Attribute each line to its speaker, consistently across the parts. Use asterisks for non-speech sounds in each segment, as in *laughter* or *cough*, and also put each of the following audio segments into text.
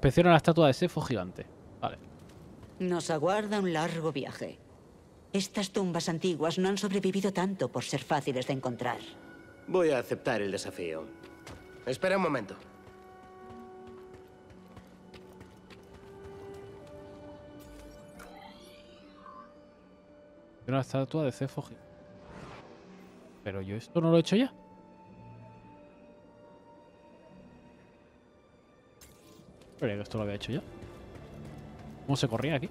Speaker 1: Inspecciona la estatua de Sefo gigante. Vale.
Speaker 2: Nos aguarda un largo viaje. Estas tumbas antiguas no han sobrevivido tanto por ser fáciles de encontrar.
Speaker 3: Voy a aceptar el desafío. Espera un momento.
Speaker 1: Una estatua de Cefo gigante. Pero yo esto no lo he hecho ya. Pero que esto lo había hecho ya. ¿Cómo se corría aquí?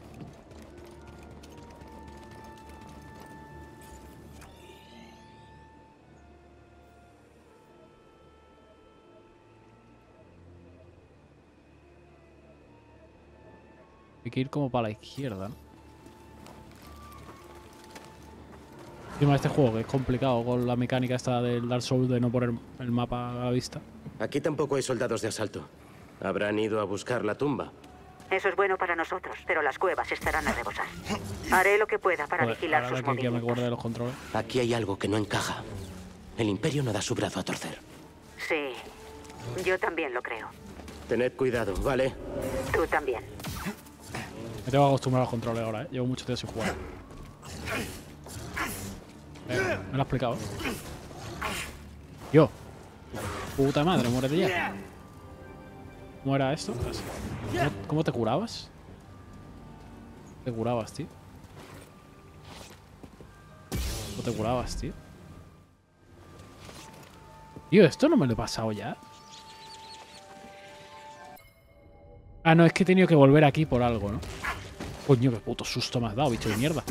Speaker 1: Hay que ir como para la izquierda, ¿no? Encima este juego que es complicado con la mecánica esta del Dark Souls de no poner el mapa a la vista.
Speaker 3: Aquí tampoco hay soldados de asalto. Habrán ido a buscar la tumba.
Speaker 2: Eso es bueno para nosotros, pero las cuevas estarán a rebosar. *laughs* Haré lo que pueda para
Speaker 1: Joder,
Speaker 2: vigilar
Speaker 1: ahora
Speaker 2: sus
Speaker 1: que me
Speaker 2: movimientos.
Speaker 1: acuerdo de los controles.
Speaker 3: Aquí hay algo que no encaja. El Imperio no da su brazo a torcer.
Speaker 2: Sí, yo también lo creo.
Speaker 3: Tened cuidado, ¿vale?
Speaker 2: Tú también.
Speaker 1: Me tengo que acostumbrar a los controles ahora, ¿eh? Llevo mucho tiempo sin jugar. Eh, me lo ha explicado. Yo. Puta madre, muérete ya. ¿Cómo era esto? ¿Cómo, cómo te curabas? Te curabas, tío. ¿Cómo te curabas, tío? Tío, esto no me lo he pasado ya. Ah, no, es que he tenido que volver aquí por algo, ¿no? Coño, qué puto susto me has dado, bicho de mierda.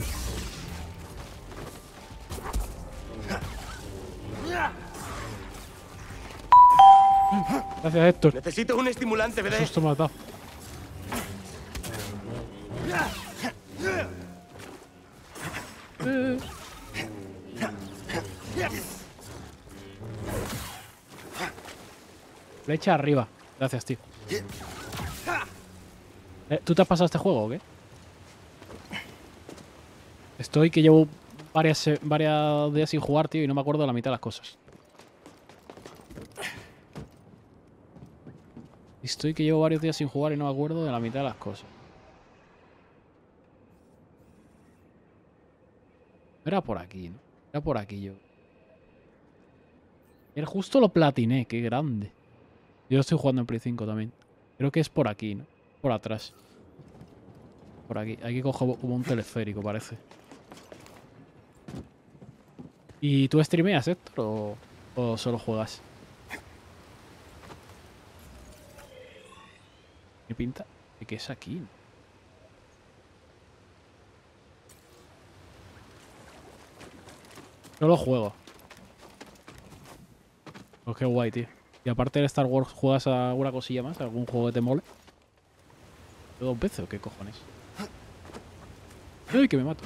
Speaker 1: Gracias, Héctor.
Speaker 3: Necesito un estimulante, bebé.
Speaker 1: susto me has dado. Eh. Flecha arriba. Gracias, tío. Eh, ¿Tú te has pasado este juego o qué? Estoy que llevo varias, se- varias días sin jugar, tío, y no me acuerdo de la mitad de las cosas. Estoy que llevo varios días sin jugar y no me acuerdo de la mitad de las cosas. Era por aquí, ¿no? Era por aquí yo. Era justo lo platiné, qué grande. Yo estoy jugando en Play 5 también. Creo que es por aquí, ¿no? Por atrás. Por aquí. Que coger como un teleférico, parece. ¿Y tú streameas, Héctor? ¿O, o solo juegas? ¿Qué pinta? ¿De qué es aquí? No lo juego. Pues qué guay, tío. Y aparte de Star Wars, ¿juegas alguna cosilla más? ¿Algún juego que te mole? ¿Dos veces o qué cojones? ¡Ay, que me mato!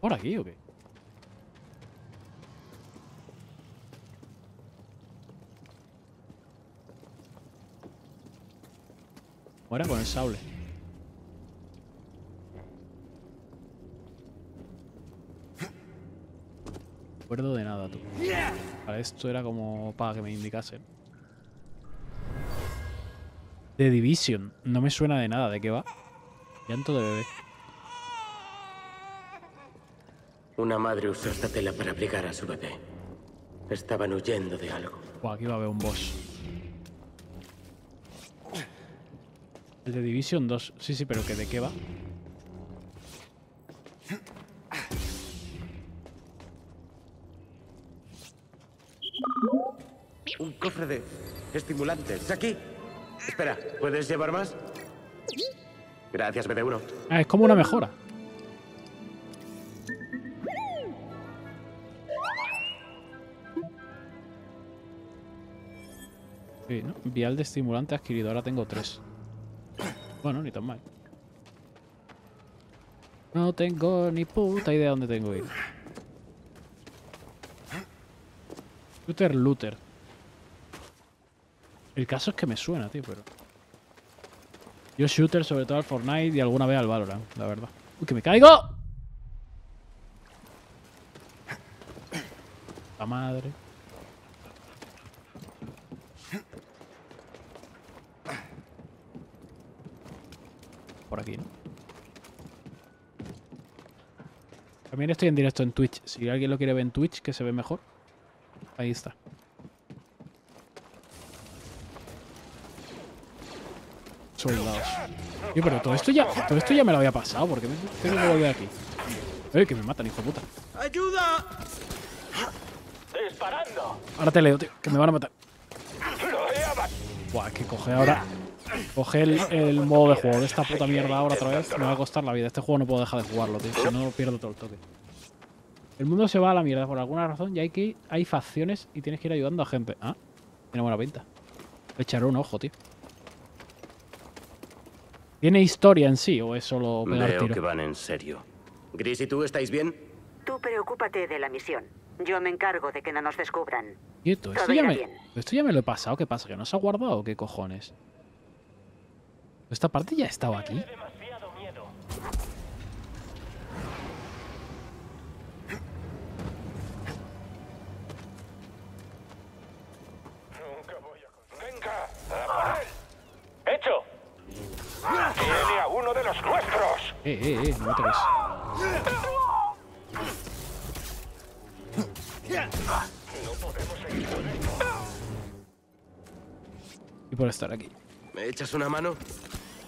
Speaker 1: ¿Por aquí o qué? Fuera con el sable. No acuerdo de nada, tú. Esto era como para que me indicasen. The Division. No me suena de nada. ¿De qué va? Llanto de bebé.
Speaker 3: Una madre usó esta tela para abrigar a su bebé. Estaban huyendo de algo.
Speaker 1: Buah, aquí va a haber un boss. El de Division 2. Sí, sí, pero ¿que ¿de qué va?
Speaker 3: Un cofre de estimulantes. Aquí. Espera, ¿puedes llevar más? Gracias, BD1.
Speaker 1: Ah, es como una mejora. Sí, ¿no? Vial de estimulante adquirido. Ahora tengo tres. Bueno, ni tan mal. No tengo ni puta idea dónde tengo que ir. Shooter Looter. El caso es que me suena, tío, pero... Yo shooter sobre todo al Fortnite y alguna vez al Valorant, la verdad. ¡Uy, que me caigo! La madre. También estoy en directo en Twitch. Si alguien lo quiere ver en Twitch, que se ve mejor. Ahí está. Soldados. Tío, pero todo esto ya, todo esto ya me lo había pasado. ¿Por qué me tengo que volver aquí? ¡Eh, que me matan, hijo de puta!
Speaker 4: ¡Ayuda! ¡Disparando!
Speaker 1: Ahora te leo, tío, que me van a matar. Buah, que coge ahora. Coge el, el modo de juego de esta puta mierda ahora otra vez. Me va a costar la vida. Este juego no puedo dejar de jugarlo, tío. Si no, pierdo todo el toque. El mundo se va a la mierda por alguna razón y hay que hay facciones y tienes que ir ayudando a gente. Ah, tiene buena pinta. Le echaré un ojo, tío. ¿Tiene historia en sí o es solo pegar
Speaker 3: Veo
Speaker 1: tiro?
Speaker 3: que van en serio. Gris y tú estáis bien.
Speaker 2: Tú preocúpate de la misión. Yo me encargo de que no nos descubran.
Speaker 1: Quieto, esto ya, me, esto ya me lo he pasado. ¿Qué pasa? ¿Que no se ha guardado o qué cojones? Esta parte ya estaba aquí.
Speaker 4: Demasiado miedo. Nunca voy a... ¡Venga! ¡A por él! ¡Hecho! ¡Tiene a uno de los nuestros!
Speaker 1: Eh, eh, eh, no toques. Y por estar aquí.
Speaker 3: ¿Me echas una mano?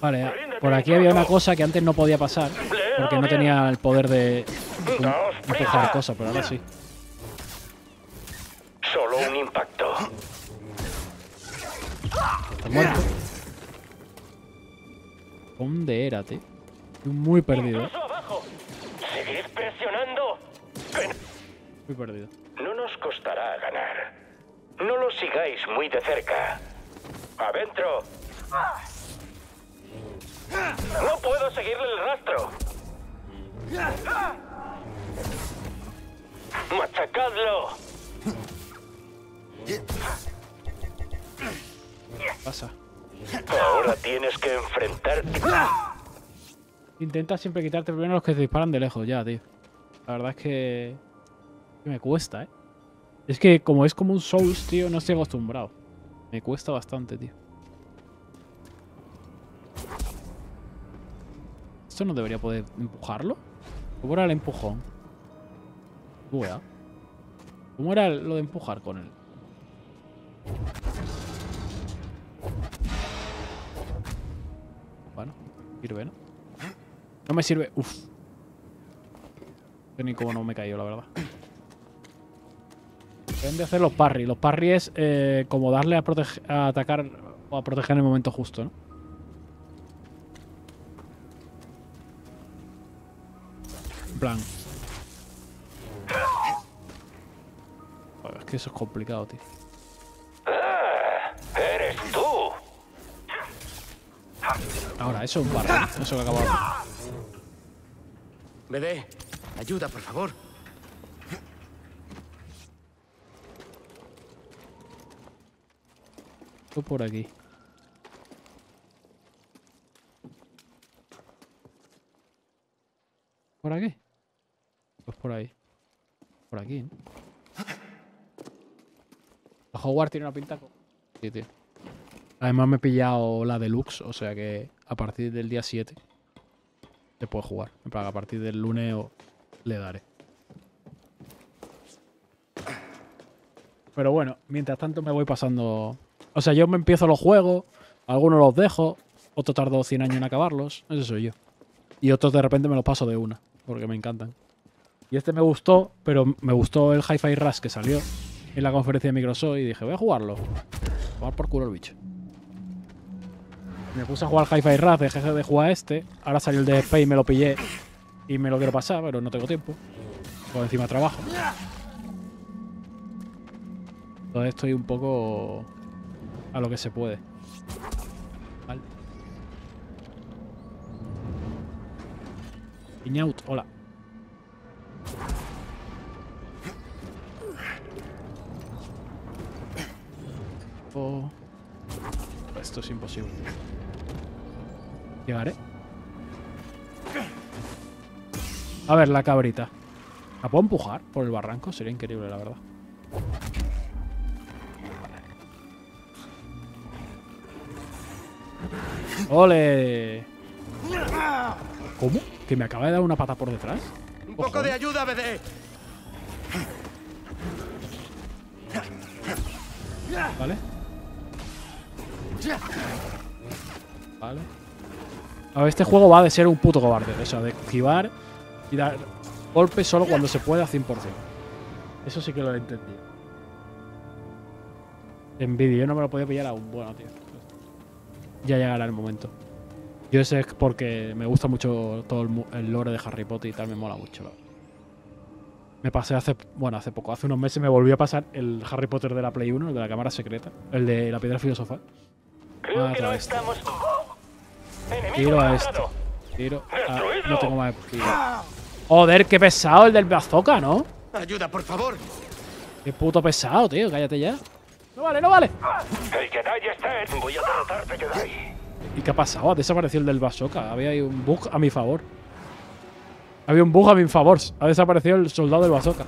Speaker 1: Vale, por aquí había una cosa que antes no podía pasar. Porque no tenía el poder de empujar cosas, pero ahora sí.
Speaker 4: Solo un impacto.
Speaker 1: Está muerto. ¿Dónde era, tío? Estoy muy perdido, eh.
Speaker 4: Seguid presionando.
Speaker 1: Muy perdido.
Speaker 4: No nos costará ganar. No lo sigáis muy de cerca. Adentro. No puedo seguirle el rastro. Machacadlo.
Speaker 1: ¿Qué pasa?
Speaker 4: Ahora tienes que enfrentarte.
Speaker 1: Intenta siempre quitarte primero los que te disparan de lejos, ya, tío. La verdad es que... que me cuesta, ¿eh? Es que como es como un Souls, tío, no estoy acostumbrado. Me cuesta bastante, tío. ¿Esto no debería poder empujarlo? ¿Cómo era el empujón? Wea. ¿Cómo era lo de empujar con él? Bueno, sirve, ¿no? No me sirve. Uf. Ni cómo no me cayó, la verdad. Deben de hacer los parry. Los parry es eh, como darle a, a atacar o a proteger en el momento justo, ¿no? Plan. Es que eso es complicado, tío.
Speaker 4: Eres tú.
Speaker 1: Ahora, eso es un parry. Eso que acabo de hacer.
Speaker 3: BD, ayuda, por favor.
Speaker 1: Esto por aquí. ¿Por aquí? Pues por ahí. Por aquí. La Hogwarts tiene una pinta... Sí, tío. Además me he pillado la deluxe, o sea que a partir del día 7 se puede jugar. A partir del lunes le daré. Pero bueno, mientras tanto me voy pasando... O sea, yo me empiezo los juegos, algunos los dejo, otros tardo 100 años en acabarlos, ese soy yo. Y otros de repente me los paso de una, porque me encantan. Y este me gustó, pero me gustó el Hi-Fi Rush que salió en la conferencia de Microsoft y dije, voy a jugarlo. Jugar por culo el bicho. Me puse a jugar Hi-Fi Rush, dejé de jugar este. Ahora salió el de Space, me lo pillé y me lo quiero pasar, pero no tengo tiempo. Por encima trabajo. Entonces estoy un poco a lo que se puede. Vale. Iñaut, hola. Esto es imposible. Llegaré. A ver, la cabrita. ¿La puedo empujar por el barranco? Sería increíble, la verdad. ¡Ole! ¿Cómo? ¿Que me acaba de dar una pata por detrás?
Speaker 3: Un poco de ayuda, BD.
Speaker 1: ¿Vale? Vale. A ver, este juego va de ser un puto cobarde. O sea, de esquivar y dar golpes solo cuando se puede a 100%. Eso sí que lo he entendido. Envidia, yo no me lo podía pillar aún. Bueno, tío. Ya llegará el momento. Yo sé que porque me gusta mucho todo el, lore de Harry Potter y tal, me mola mucho. Me pasé hace, bueno, hace poco, hace unos meses me volví a pasar el Harry Potter de la Play 1, el de la cámara secreta, el de la piedra filosofal.
Speaker 4: Creo
Speaker 1: Ah,
Speaker 4: que no
Speaker 1: otra vez.
Speaker 4: estamos. Enemigo
Speaker 1: Tiro a este. Tiro. Ah, no tengo más tiro. Joder, qué pesado el del bazooka, ¿no?
Speaker 3: Ayuda, por favor.
Speaker 1: Qué puto pesado, tío, cállate ya. No vale, no vale.
Speaker 4: El Jedi está en. Voy a derrotarte, Jedi.
Speaker 1: ¿Y qué ha pasado? Ha desaparecido el del bazooka. Había ahí un bug a mi favor. Había un bug a mi favor. Ha desaparecido el soldado del bazooka.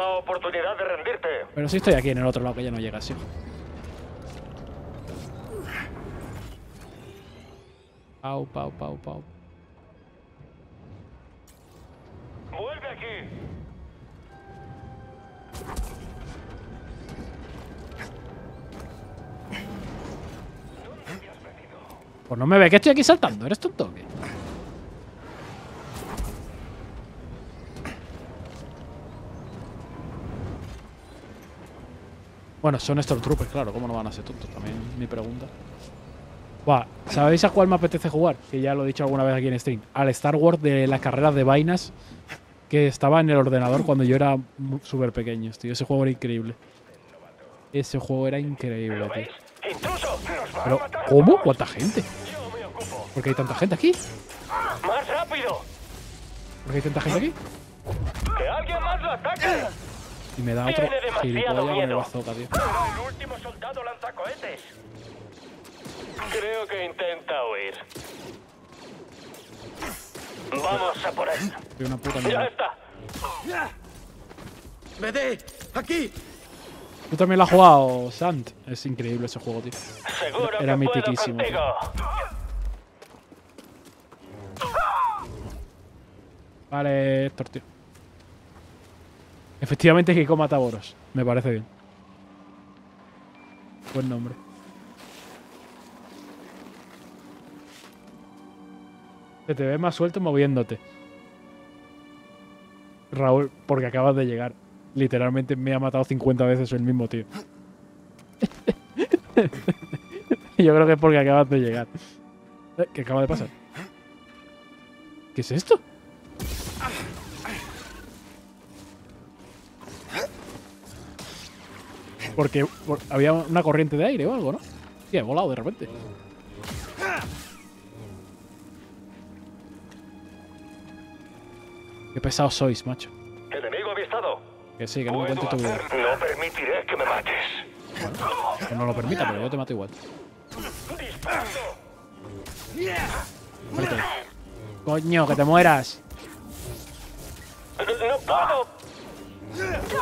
Speaker 4: Última oportunidad de rendirte.
Speaker 1: Pero sí estoy aquí en el otro lado que ya no llega, sí. Pau, pau, pau, pau.
Speaker 4: Vuelve aquí.
Speaker 1: Pues no me ve que estoy aquí saltando. ¿Eres tonto o qué? Bueno, son Stormtroopers, claro. ¿Cómo no van a ser tontos? También mi pregunta. Buah, ¿sabéis a cuál me apetece jugar? Que ya lo he dicho alguna vez aquí en stream. Al Star Wars de las carreras de vainas que estaba en el ordenador cuando yo era súper pequeño, tío. Ese juego era increíble. Ese juego era increíble,
Speaker 4: ¿Lo
Speaker 1: tío.
Speaker 4: veis? ¡Intruso! ¡Nos va
Speaker 1: Pero! ¿cómo? ¿Cuánta gente? ¿Por qué hay tanta gente aquí?
Speaker 4: ¡Más rápido!
Speaker 1: ¿Por qué hay tanta gente aquí?
Speaker 4: ¡Que alguien más lo ataque!
Speaker 1: Y me da otro gilipollas con el
Speaker 4: miedo.
Speaker 1: bazooka, tío.
Speaker 4: El último soldado lanzacohetes. Creo que intenta huir. Vamos a por él.
Speaker 1: Soy una puta
Speaker 4: ¡Ya
Speaker 1: mierda.
Speaker 4: está!
Speaker 3: BD, aquí.
Speaker 1: ¿Tú también lo has jugado, Sant? Es increíble ese juego, tío.
Speaker 4: Seguro
Speaker 1: Era mitiquísimo. Vale, Héctor, tío. Efectivamente, Kiko Mataboros. Me parece bien. Buen nombre. Se te ve más suelto moviéndote. Raúl, porque acabas de llegar. Literalmente me ha matado 50 veces el mismo tío. *laughs* Yo creo que es porque acabas de llegar. Eh, ¿Qué acaba de pasar? ¿Qué es esto? Porque por- había una corriente de aire o algo, ¿no? Sí, he volado de repente. Qué pesados sois, macho.
Speaker 4: Enemigo avistado.
Speaker 1: Que sí, que no me
Speaker 4: Puedo
Speaker 1: cuentes tu vida.
Speaker 4: No permitiré que me mates.
Speaker 1: Que no lo permita, pero yo te mato igual. Coño, que te mueras.
Speaker 4: ¡No puedo!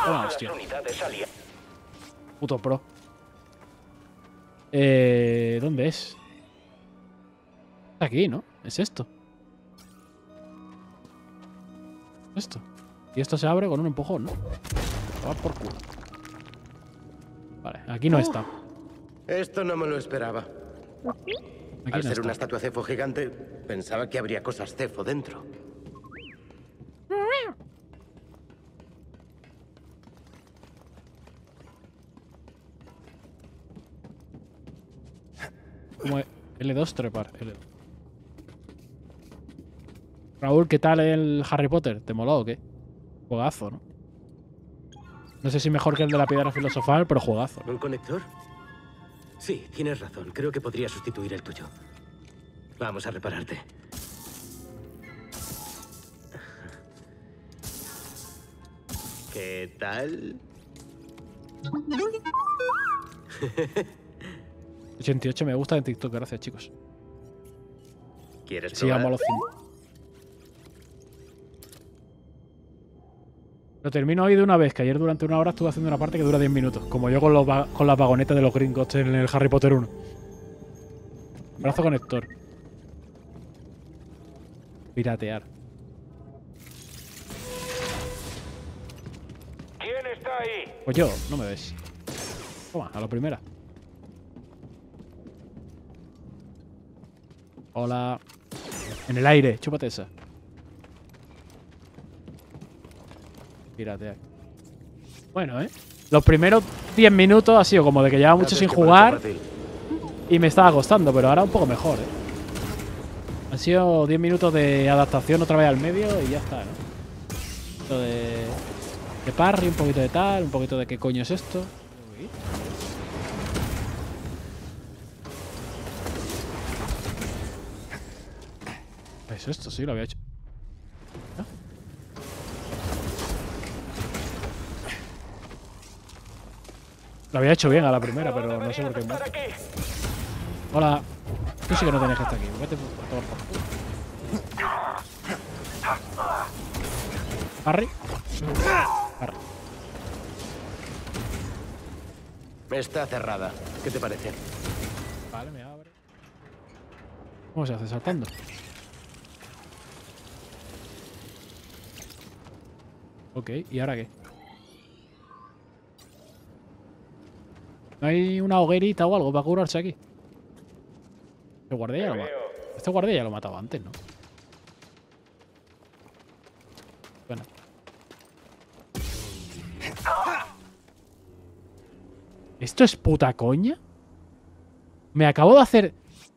Speaker 1: Toma, hostia. Puto pro. Eh, ¿Dónde es? Está Aquí, ¿no? Es esto. Esto. Y esto se abre con un empujón, ¿no? Va por culo. Vale, aquí no está.
Speaker 3: Esto no me lo esperaba.
Speaker 1: Aquí
Speaker 3: Al
Speaker 1: no
Speaker 3: ser
Speaker 1: está.
Speaker 3: una estatua cefo gigante, pensaba que habría cosas cefo dentro.
Speaker 1: Como L2 trepar. L2. Raúl, ¿qué tal el Harry Potter? ¿Te moló o qué? Juegazo, ¿no? No sé si mejor que el de la piedra filosofal, pero juegazo.
Speaker 5: ¿Un conector? Sí, tienes razón. Creo que podría sustituir el tuyo. Vamos a repararte. ¿Qué tal? *laughs*
Speaker 1: 88 me gusta en TikTok, gracias chicos.
Speaker 5: ¿Quieres
Speaker 1: Sigamos a
Speaker 5: probar?
Speaker 1: los 100. Lo termino hoy de una vez, que ayer durante una hora estuve haciendo una parte que dura 10 minutos. Como yo con, los con las vagonetas de los gringos en el Harry Potter 1. Brazo conector. Piratear.
Speaker 4: ¿Quién está ahí?
Speaker 1: Pues yo, no me ves. Toma, a la primera. Hola. En el aire, chúpate esa. Piratear. Bueno, ¿eh? Los primeros 10 minutos ha sido como de que llevaba mucho sin jugar y me estaba costando, pero ahora un poco mejor, ¿eh? Han sido 10 minutos de adaptación otra vez al medio y ya está, ¿no? Un poquito de, de parry, un poquito de tal, un poquito de qué coño es esto. Es esto? Sí, lo había hecho. ¿No? Lo había hecho bien a la primera, pero no sé por qué. Hola. Tú sí que no tenés que estar aquí. Vete por tomar por. Harry. Harry.
Speaker 3: Está cerrada. ¿Qué te parece?
Speaker 1: Vale, me abre. ¿Cómo se hace? Saltando. Ok, ¿y ahora qué? ¿No hay una hoguerita o algo para curarse aquí? Este guardia ya lo, este guardia ya lo mataba antes, ¿no? Bueno. ¿Esto es puta coña? Me acabo de hacer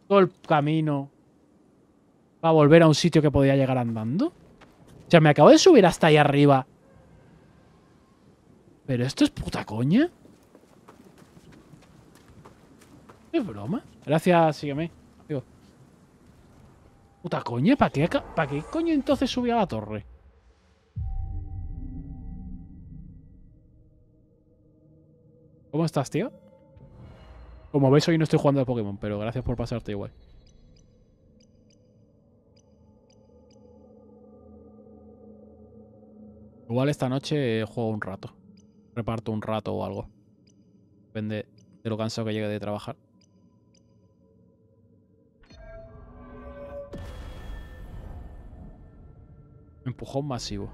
Speaker 1: todo el camino para volver a un sitio que podía llegar andando. O sea, me acabo de subir hasta ahí arriba. ¿Pero esto es puta coña? ¿Es broma? Gracias, sígueme. ¿Puta coña? ¿Para qué, ¿Para qué coño entonces subí a la torre? ¿Cómo estás, tío? Como veis, hoy no estoy jugando a Pokémon, pero gracias por pasarte igual. Igual esta noche juego un rato. Reparto un rato o algo. Depende de lo cansado que llegue de trabajar. Empujón masivo.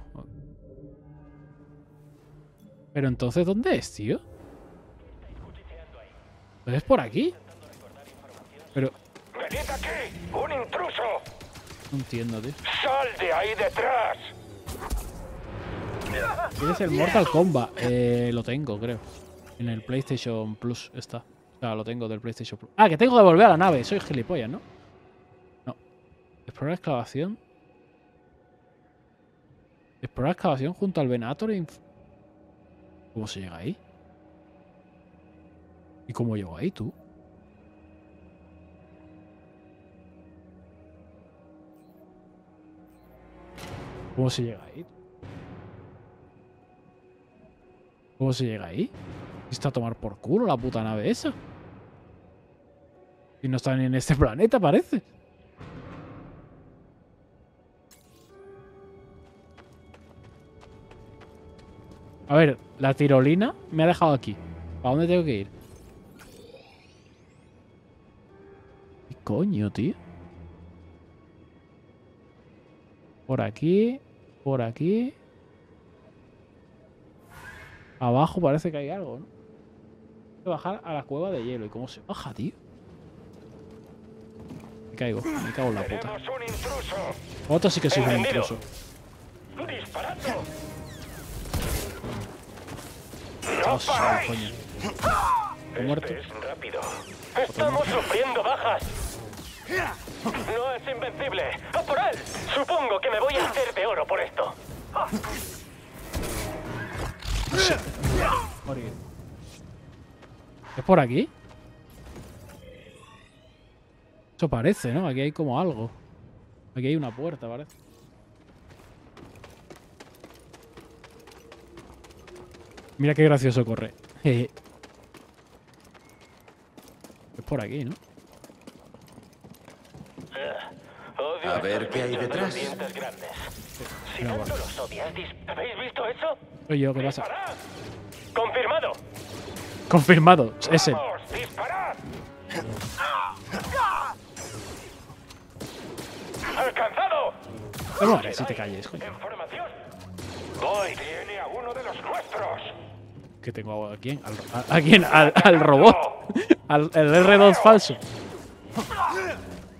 Speaker 1: Pero entonces, ¿dónde es, tío? ¿Es por aquí? Pero
Speaker 4: ¡Venid aquí! ¡Un intruso!
Speaker 1: no entiendo, tío.
Speaker 4: ¡Sal de ahí detrás!
Speaker 1: ¿Tienes el Mortal Kombat? Eh, lo tengo, creo. En el PlayStation Plus está. O sea, lo tengo del PlayStation Plus. Ah, que tengo que volver a la nave. Soy gilipollas, ¿no? No. Explorar excavación. Explorar excavación junto al Venator. ¿Cómo se llega ahí? ¿Y cómo llego ahí, tú? ¿Cómo se llega ahí? ¿Cómo se llega ahí? Está a tomar por culo la puta nave esa. Y no está ni en este planeta, parece. A ver, la tirolina me ha dejado aquí. ¿Para dónde tengo que ir? ¿Qué coño, tío? Por aquí, por aquí. Abajo parece que hay algo, ¿no? Hay que bajar a la cueva de hielo. ¿Y cómo se baja, tío? Me caigo, me cago en la puta. Otro sí que soy un intruso.
Speaker 4: ¡Disparando! ¡No paráis!
Speaker 1: coño. He muerto.
Speaker 4: Este es rápido. ¡Estamos sufriendo bajas! ¡No es invencible! ¡A por él! Supongo que me voy a hacer de oro por esto.
Speaker 1: Morir. ¿Es por aquí? Eso parece, ¿no? Aquí hay como algo. Aquí hay una puerta, parece. Mira qué gracioso corre. Jeje. Es por aquí, ¿no?
Speaker 3: A ver qué hay detrás.
Speaker 4: Si tanto los odias, ¿habéis visto eso?
Speaker 1: Soy yo, ¿qué pasa?
Speaker 4: ¡Confirmado!
Speaker 1: Confirmado, es él.
Speaker 4: ¡Vamos, disparad! ¡Alcanzado!
Speaker 1: Te mueres si te calles, coño.
Speaker 4: Voy. Tiene a uno de los nuestros.
Speaker 1: ¿Qué tengo a quién? ¿Al, a, a quién? Al, al robot. Al el R2 falso.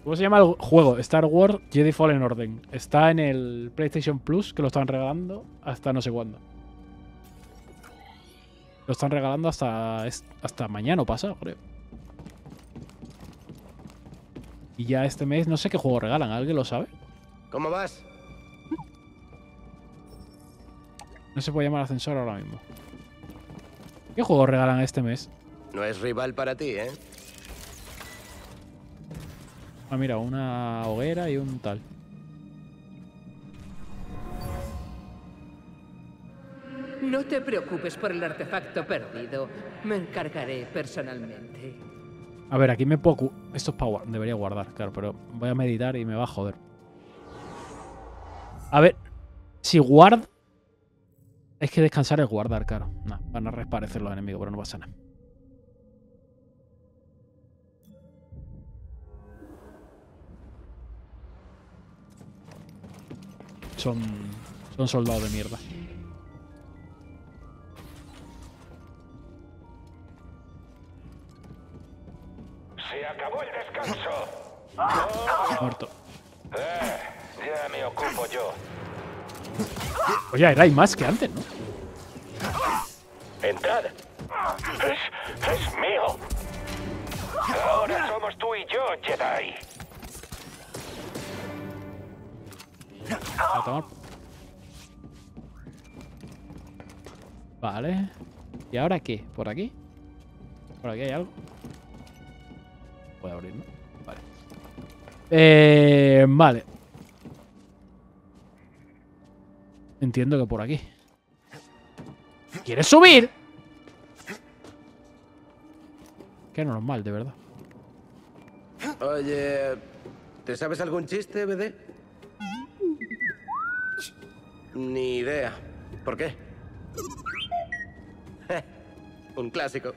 Speaker 1: ¿Cómo se llama el juego? Star Wars Jedi Fallen Order. Está en el PlayStation Plus, que lo están regalando hasta no sé cuándo. Lo están regalando hasta, hasta mañana o pasado, creo. Y ya este mes no sé qué juego regalan. ¿Alguien lo sabe?
Speaker 3: ¿Cómo vas?
Speaker 1: No se puede llamar ascensor ahora mismo. ¿Qué juego regalan este mes?
Speaker 3: No es rival para ti, ¿eh?
Speaker 1: Ah, mira, una hoguera y un tal.
Speaker 6: No te preocupes por el artefacto perdido. Me encargaré personalmente.
Speaker 1: A ver, aquí me puedo... Esto es para... Debería guardar, claro, pero voy a meditar y me va a joder. A ver, si guard... Es que descansar es guardar, claro. No, van a reaparecer los enemigos, pero no pasa nada. Son... Son soldados de mierda.
Speaker 4: Se acabó el descanso.
Speaker 1: Muerto.
Speaker 4: Eh, ya me ocupo yo.
Speaker 1: Oye, era hay más que antes, ¿no?
Speaker 4: Entrad. Es, es mío. Ahora somos tú y yo, Jedi.
Speaker 1: A tomar. Vale. ¿Y ahora qué? ¿Por aquí? ¿Por aquí hay algo? Puede abrir, ¿no? Vale. Eh, vale. Entiendo que por aquí. ¿Quieres subir? Qué normal, de verdad.
Speaker 3: Oye, ¿te sabes algún chiste, BD? Ni idea. ¿Por qué? *laughs* Un clásico.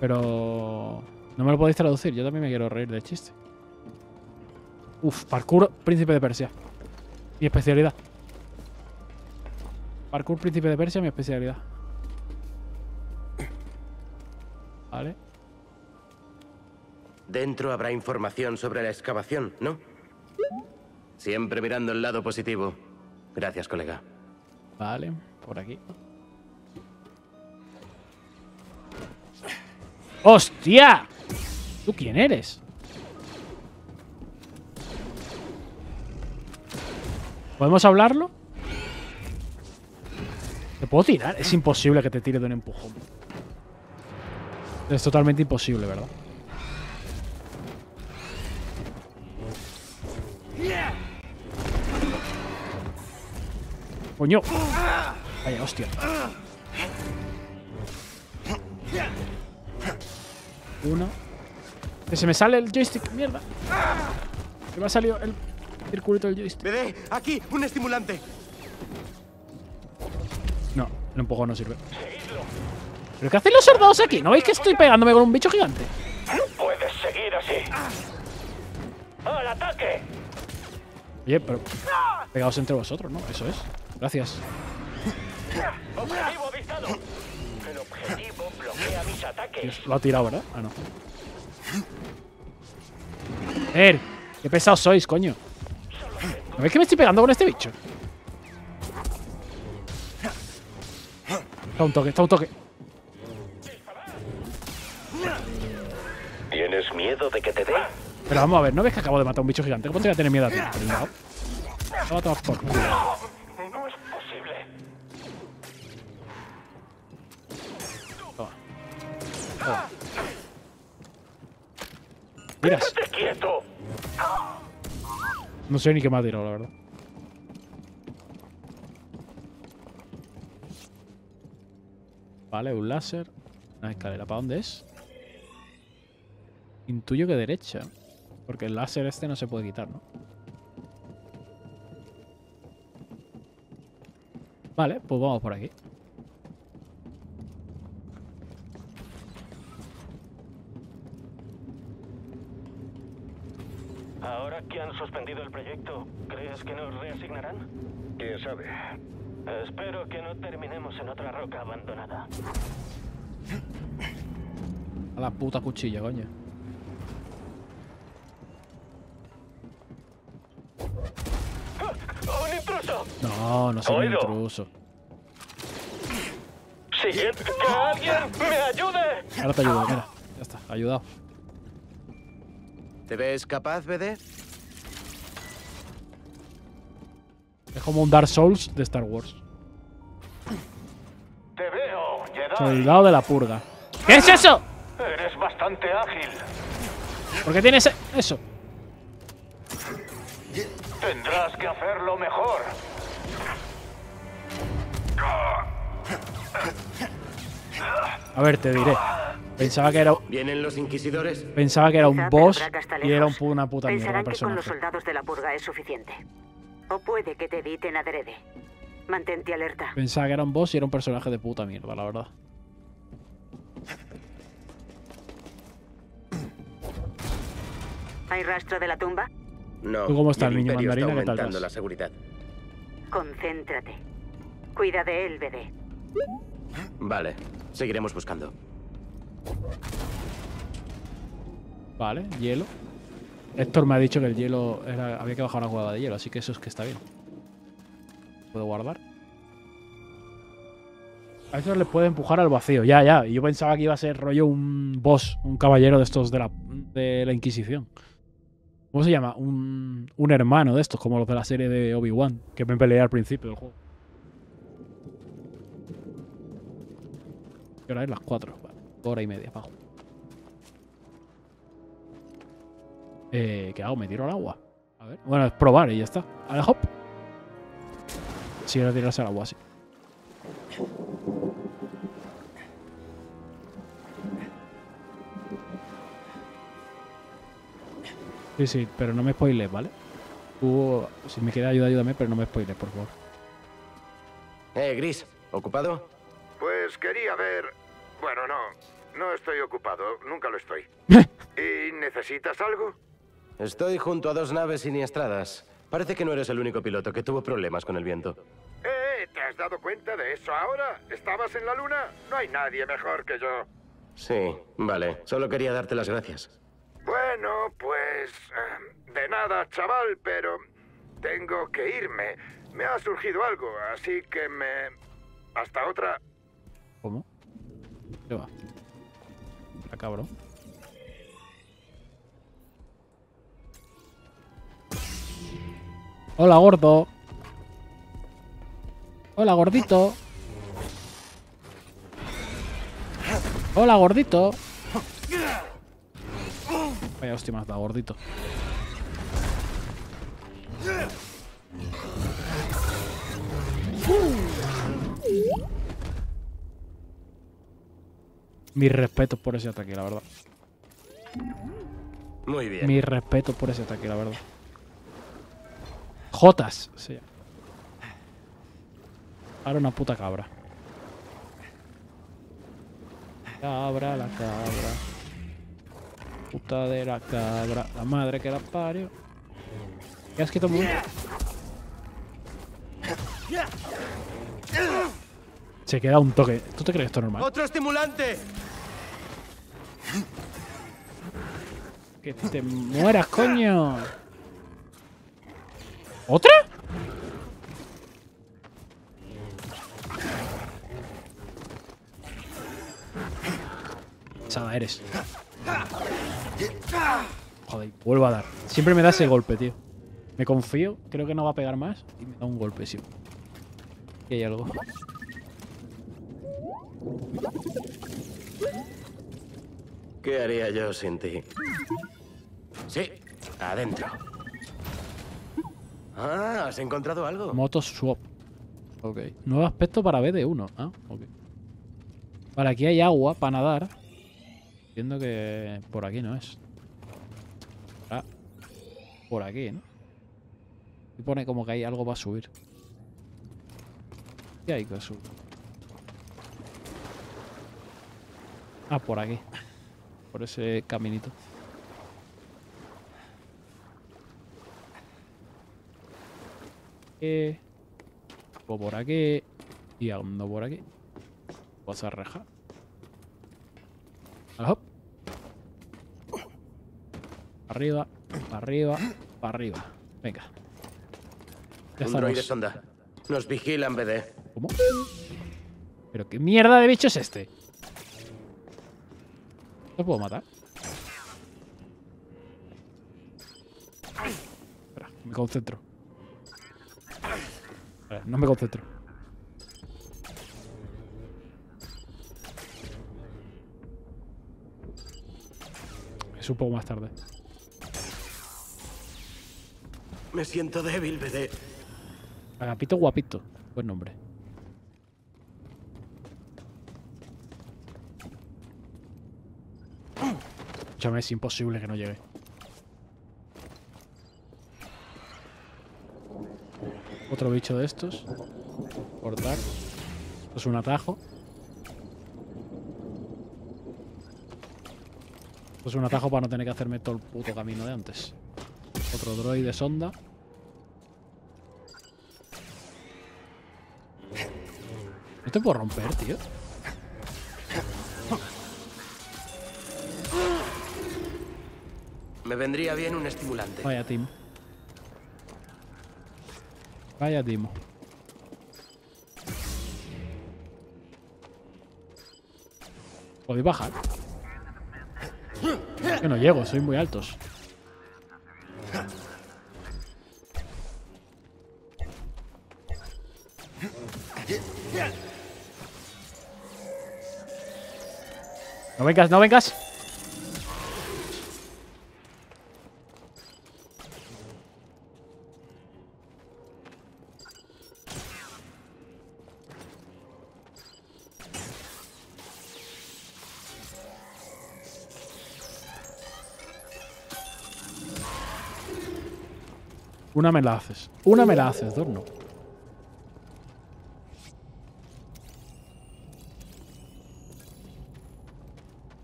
Speaker 1: Pero... No me lo podéis traducir, yo también me quiero reír del chiste. Uf, parkour príncipe de Persia. Mi especialidad. Parkour príncipe de Persia, mi especialidad. Vale.
Speaker 3: Dentro habrá información sobre la excavación, ¿no? Siempre mirando el lado positivo. Gracias, colega.
Speaker 1: Vale, por aquí. ¡Hostia! ¿Tú quién eres? ¿Podemos hablarlo? ¿Te puedo tirar? Es imposible que te tire de un empujón. Es totalmente imposible, ¿verdad? Coño. Vaya, hostia. Uno. Que se me sale el joystick, mierda. Se me ha salido el circulito del joystick.
Speaker 3: Aquí, un estimulante.
Speaker 1: No, el empujón no sirve. ¿Pero qué hacen los soldados aquí? ¿No veis que estoy pegándome con un bicho gigante?
Speaker 4: No puedes seguir así. ¡Al ataque!
Speaker 1: Oye, pero pegaos entre vosotros, ¿no? Eso es. Gracias.
Speaker 4: Objetivo avistado. El objetivo bloquea mis ataques.
Speaker 1: Dios, lo ha tirado, ¿verdad? Ah, no. Er, qué pesados sois, coño. ¿No veis que me estoy pegando con este bicho? Está un toque, está un toque.
Speaker 4: ¿Tienes miedo de que te dé?
Speaker 1: Pero vamos a ver, ¿no ves que acabo de matar a un bicho gigante? ¿Cómo te voy a tener miedo a ti? Toma, por
Speaker 4: no
Speaker 1: sé ni qué me ha tirado, la verdad. Vale, un láser. Una escalera. ¿Para dónde es? Intuyo que derecha. Porque el láser este no se puede quitar, ¿no? Vale, pues vamos por aquí.
Speaker 4: Ahora que han suspendido el proyecto, ¿crees que nos reasignarán?
Speaker 7: ¿Quién sabe?
Speaker 4: Espero que no terminemos en otra roca abandonada.
Speaker 1: A la puta cuchilla, coño.
Speaker 4: ¡Un intruso!
Speaker 1: No, no soy un intruso.
Speaker 4: ¡Siguiente! ¡Que alguien me ayude!
Speaker 1: Ahora te ayudo, mira. Ya está, ayudado.
Speaker 3: ¿Te ves capaz, BD?
Speaker 1: Es como un Dark Souls de Star Wars.
Speaker 4: Te veo, Jedi.
Speaker 1: Soldado de la purga. ¿Qué es eso?
Speaker 4: Eres bastante ágil.
Speaker 1: ¿Por qué tienes eso?
Speaker 4: Tendrás que hacerlo mejor.
Speaker 1: A ver, te diré. Pensaba que era,
Speaker 3: ¿Vienen los inquisidores?
Speaker 1: pensaba que era un boss y era un, una puta mierda
Speaker 2: Pensarán que con los soldados de la purga es suficiente. O puede que te eviten adrede. Mantente alerta.
Speaker 1: Pensaba que era un boss y era un personaje de puta mierda, la verdad.
Speaker 2: ¿Hay rastro de la tumba?
Speaker 3: No.
Speaker 1: ¿Tú cómo estás,
Speaker 3: el
Speaker 1: niño
Speaker 3: Imperio está
Speaker 1: mandarina? ¿Qué tal
Speaker 3: aumentando la seguridad.
Speaker 2: Concéntrate. Cuida de él, bebé.
Speaker 3: Vale, seguiremos buscando.
Speaker 1: Vale, hielo. Héctor me ha dicho que el hielo había que bajar una cueva de hielo, así que eso es que está bien. ¿Puedo guardar? A veces le puede empujar al vacío, ya, ya. Yo pensaba que iba a ser rollo un boss, un caballero de estos de la, de la Inquisición. ¿Cómo se llama? Un, un hermano de estos, como los de la serie de Obi-Wan, que me peleé al principio del juego. ¿Qué hora es? Las 4. Vale, hora y media, bajo. Eh, ¿Qué hago? ¿Me tiro al agua? A ver. Bueno, es probar y ya está. A hop. Si era tirarse al agua, sí. Sí, sí, pero no me spoiles, ¿vale? Tú, si me queda ayuda, ayúdame, pero no me spoiles, por favor.
Speaker 3: Eh, Gris, ¿ocupado?
Speaker 7: Pues quería ver... Bueno, no. No estoy ocupado. Nunca lo estoy. *laughs* ¿Y necesitas algo?
Speaker 3: Estoy junto a dos naves siniestradas. Parece que no eres el único piloto que tuvo problemas con el viento.
Speaker 7: Eh, ¿te has dado cuenta de eso ahora? ¿Estabas en la luna? No hay nadie mejor que yo.
Speaker 3: Sí, vale. Solo quería darte las gracias.
Speaker 7: Bueno, pues... eh, De nada, chaval, pero... Tengo que irme. Me ha surgido algo, así que me... Hasta otra...
Speaker 1: ¿Cómo? ¿Qué va? Ah, cabrón. Hola, gordo. Hola, gordito. Hola, gordito. Vaya hostia, me has dado, gordito. Mis respetos por ese ataque, la verdad.
Speaker 3: Muy bien.
Speaker 1: Mis respetos por ese ataque, la verdad. Jotas. Sí. Ahora una puta cabra. Cabra, la cabra. Puta de la cabra. La madre que la parió. ¿Qué has quitado muy Se queda un toque. ¿Tú te crees esto es normal?
Speaker 3: ¡Otro estimulante!
Speaker 1: Que te mueras, coño. ¿Otra? Pesada eres. Joder, vuelvo a dar. Siempre me da ese golpe, tío. Me confío, creo que no va a pegar más y me da un golpe, sí. Y hay algo.
Speaker 3: ¿Qué haría yo sin ti? Sí, adentro. Ah, ¿has encontrado algo?
Speaker 1: Moto Swap. Ok. Nuevo aspecto para BD1. Ah, ok. Vale, aquí hay agua para nadar. Entiendo que por aquí no es. Ah, por aquí, ¿no? Y pone como que hay algo va a subir. ¿Qué hay que subir? Ah, por aquí. Por ese caminito. O por aquí. Y ando por aquí. Vas a reja. Arriba, para arriba, para arriba. Venga. Ya
Speaker 3: Un droide sonda. Nos vigilan, BD.
Speaker 1: ¿Cómo? ¿Pero qué mierda de bicho es este? ¿Lo puedo matar? Espera, me concentro. No me concentro. Es un poco más tarde.
Speaker 3: Me siento débil, BD.
Speaker 1: Agapito guapito. Buen nombre. Escúchame, es imposible que no llegue. Otro bicho de estos. Cortar. Esto es un atajo. Esto es un atajo para no tener que hacerme todo el puto camino de antes. Otro droide sonda. No te puedo romper, tío.
Speaker 3: Me vendría bien un estimulante.
Speaker 1: Vaya timo. Vaya timo. ¿Podéis bajar? Es que no llego, soy muy altos. No vengas, no vengas. Una me la haces. Una me la haces, dos no.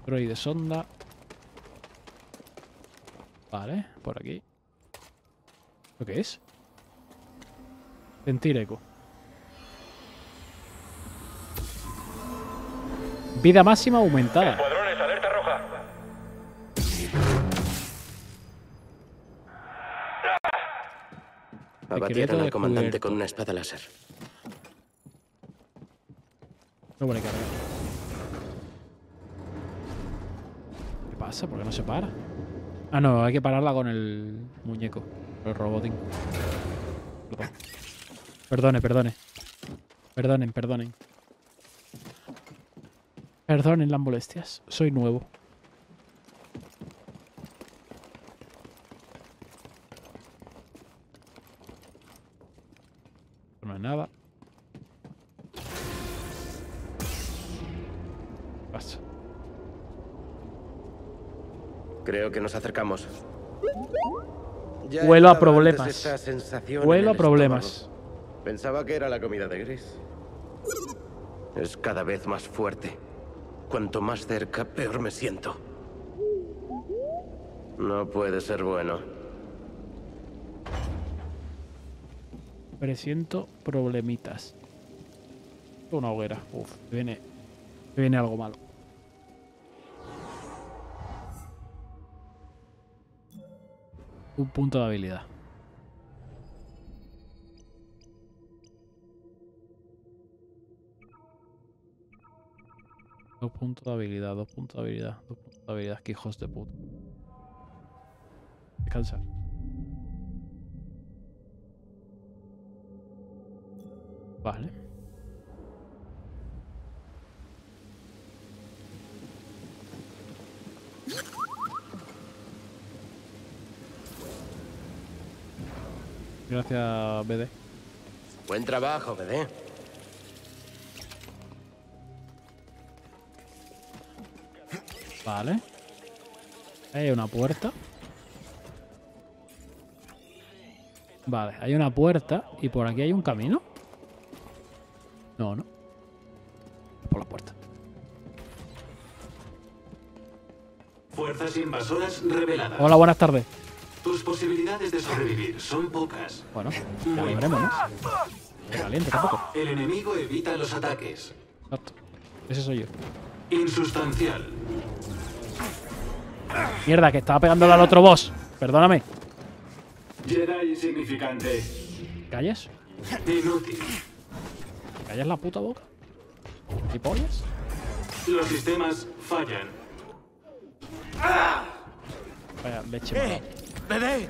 Speaker 1: Droide sonda. Vale, por aquí. ¿Lo que es? Sentir eco. Vida máxima aumentada.
Speaker 3: Abatieron al comandante con una espada láser.
Speaker 1: No pone carga. ¿Qué pasa? ¿Por qué no se para? Ah, no, hay que pararla con el muñeco. El robotín. Perdón. Perdone, perdone. Perdonen, perdonen. Perdonen las molestias. Soy nuevo.
Speaker 3: Nos acercamos. Ya
Speaker 1: Huelo a problemas. Huelo a problemas.
Speaker 3: estómago. Pensaba que era la comida de Gris. Es cada vez más fuerte. Cuanto más cerca, peor me siento. No puede ser bueno.
Speaker 1: Presiento problemitas. Una hoguera. Uf, viene, viene algo malo. Un punto de habilidad. Dos puntos de habilidad, dos puntos de habilidad, dos puntos de habilidad. Que hijos de puta. Descansar. Vale. Gracias, BD.
Speaker 3: Buen trabajo, BD.
Speaker 1: Vale. Hay una puerta. Vale, hay una puerta y por aquí hay un camino. No, no. Por la puerta.
Speaker 5: Fuerzas invasoras reveladas.
Speaker 1: Hola, buenas tardes.
Speaker 5: Posibilidades de sobrevivir son pocas.
Speaker 1: Bueno, ya lo veremos, ¿no? Caliente tampoco.
Speaker 5: El enemigo evita los ataques.
Speaker 1: Exacto. Ese soy yo.
Speaker 5: Insustancial.
Speaker 1: Mierda, que estaba pegándole al otro boss. Perdóname.
Speaker 5: Jedi insignificante.
Speaker 1: ¿Calles?
Speaker 5: Inútil.
Speaker 1: ¿Callas la puta boca? ¿Y pollas?
Speaker 5: Los sistemas fallan.
Speaker 1: Vaya, leche mala.
Speaker 3: ¡Eh! ¡Bebé!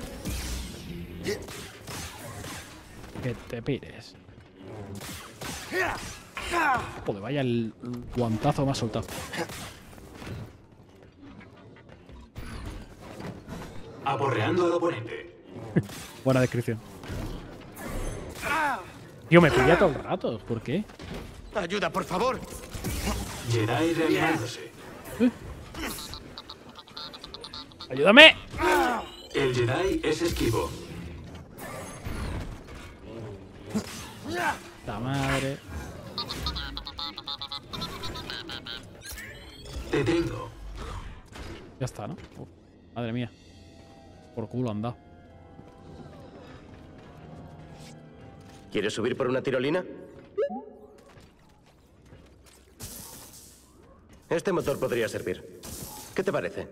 Speaker 1: Que te pires. Joder, vaya el guantazo más soltado.
Speaker 5: Aporreando al oponente. *laughs*
Speaker 1: Buena descripción. Tío, me pilla todo el rato. ¿Por qué?
Speaker 3: ¡Ayuda, por favor!
Speaker 5: Jedi reanimándose.
Speaker 1: ¡Ayúdame!
Speaker 5: El Jedi es esquivo.
Speaker 1: La madre.
Speaker 5: Te tengo.
Speaker 1: Ya está, ¿no? Uf, madre mía. Por culo han dado.
Speaker 3: ¿Quieres subir por una tirolina? Este motor podría servir. ¿Qué te parece?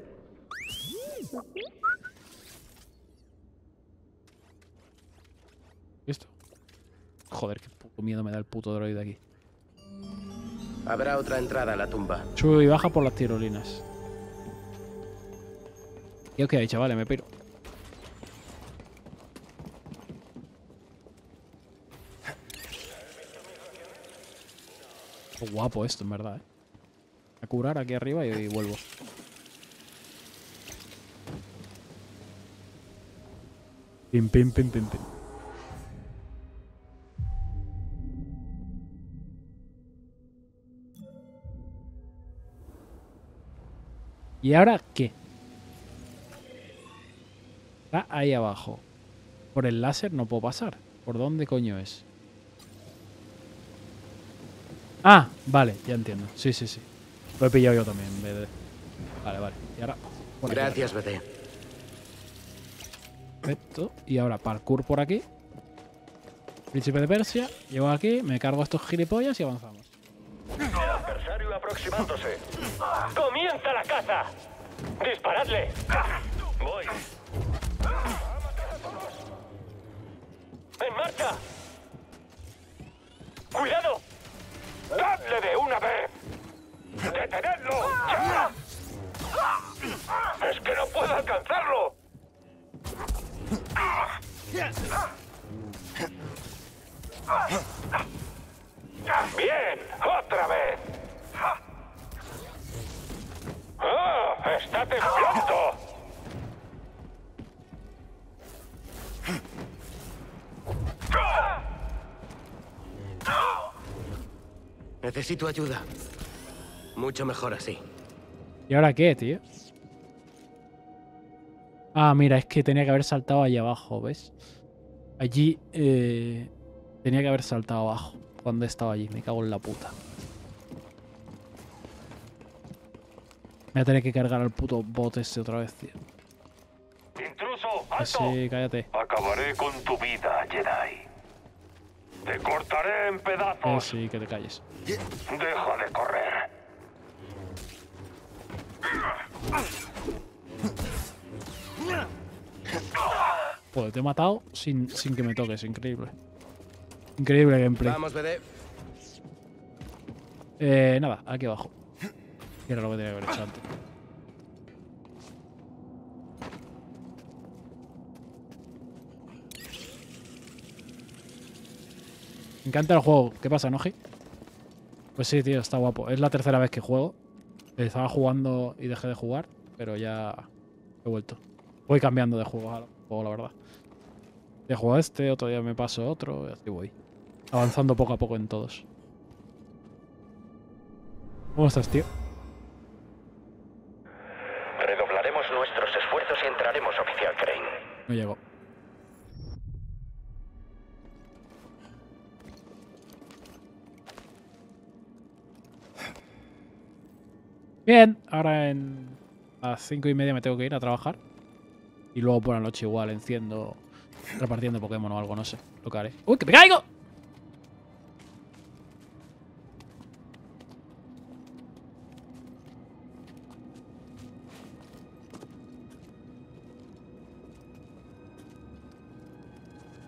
Speaker 1: Joder, qué puto miedo me da el puto droide aquí.
Speaker 3: Habrá otra entrada a la tumba.
Speaker 1: Sube y baja por las tirolinas. ¿Y qué hay, chavales? Me piro. Qué guapo esto, en verdad, ¿eh? A curar aquí arriba y, y vuelvo. Pim, pim, pim, pim, pim. ¿Y ahora qué? Está ahí abajo. Por el láser no puedo pasar. ¿Por dónde coño es? Ah, vale, ya entiendo. Sí, sí, sí. Lo he pillado yo también. de- Vale, vale. Y ahora...
Speaker 3: Gracias, BD.
Speaker 1: Perfecto. Y ahora parkour por aquí. Príncipe de Persia. Llego aquí, me cargo a estos gilipollas y avanzamos.
Speaker 4: Aproximándose. ¡Comienza la caza! ¡Disparadle! Voy. ¡En marcha! ¡Cuidado! ¡Dadle de una vez! ¡Detenedlo! ¡Ya! ¡Es que no puedo alcanzarlo! ¡Bien! ¡Otra vez! ¡Está temblando!
Speaker 3: Necesito ayuda. Mucho mejor así.
Speaker 1: ¿Y ahora qué, tío? Ah, mira, es que tenía que haber saltado allí abajo, ¿ves? Allí eh, tenía que haber saltado abajo cuando estaba allí. Me cago en la puta. Voy a tener que cargar al puto bot ese otra vez, tío.
Speaker 4: ¡Intruso! ¡Alto!
Speaker 1: sí, cállate.
Speaker 4: Acabaré con tu vida, Jedi. Te cortaré en pedazos.
Speaker 1: sí, que te calles.
Speaker 4: Deja de correr.
Speaker 1: Joder, te he matado sin, sin que me toques. Increíble. Increíble gameplay.
Speaker 3: Vamos, BD.
Speaker 1: Eh, nada, aquí abajo. Era lo que tenía que haber hecho antes. Me encanta el juego. ¿Qué pasa, Noji? Pues sí, tío, está guapo. Es la tercera vez que juego. Estaba jugando y dejé de jugar, pero ya he vuelto. Voy cambiando de juego, juego, la verdad. De juego a este, otro día me paso otro, y así voy. Avanzando poco a poco en todos. ¿Cómo estás, tío? No llegó. Bien, ahora en las cinco y media me tengo que ir a trabajar. Y luego por la noche igual enciendo repartiendo Pokémon o algo, no sé. Lo que haré. ¡Uy, que me caigo!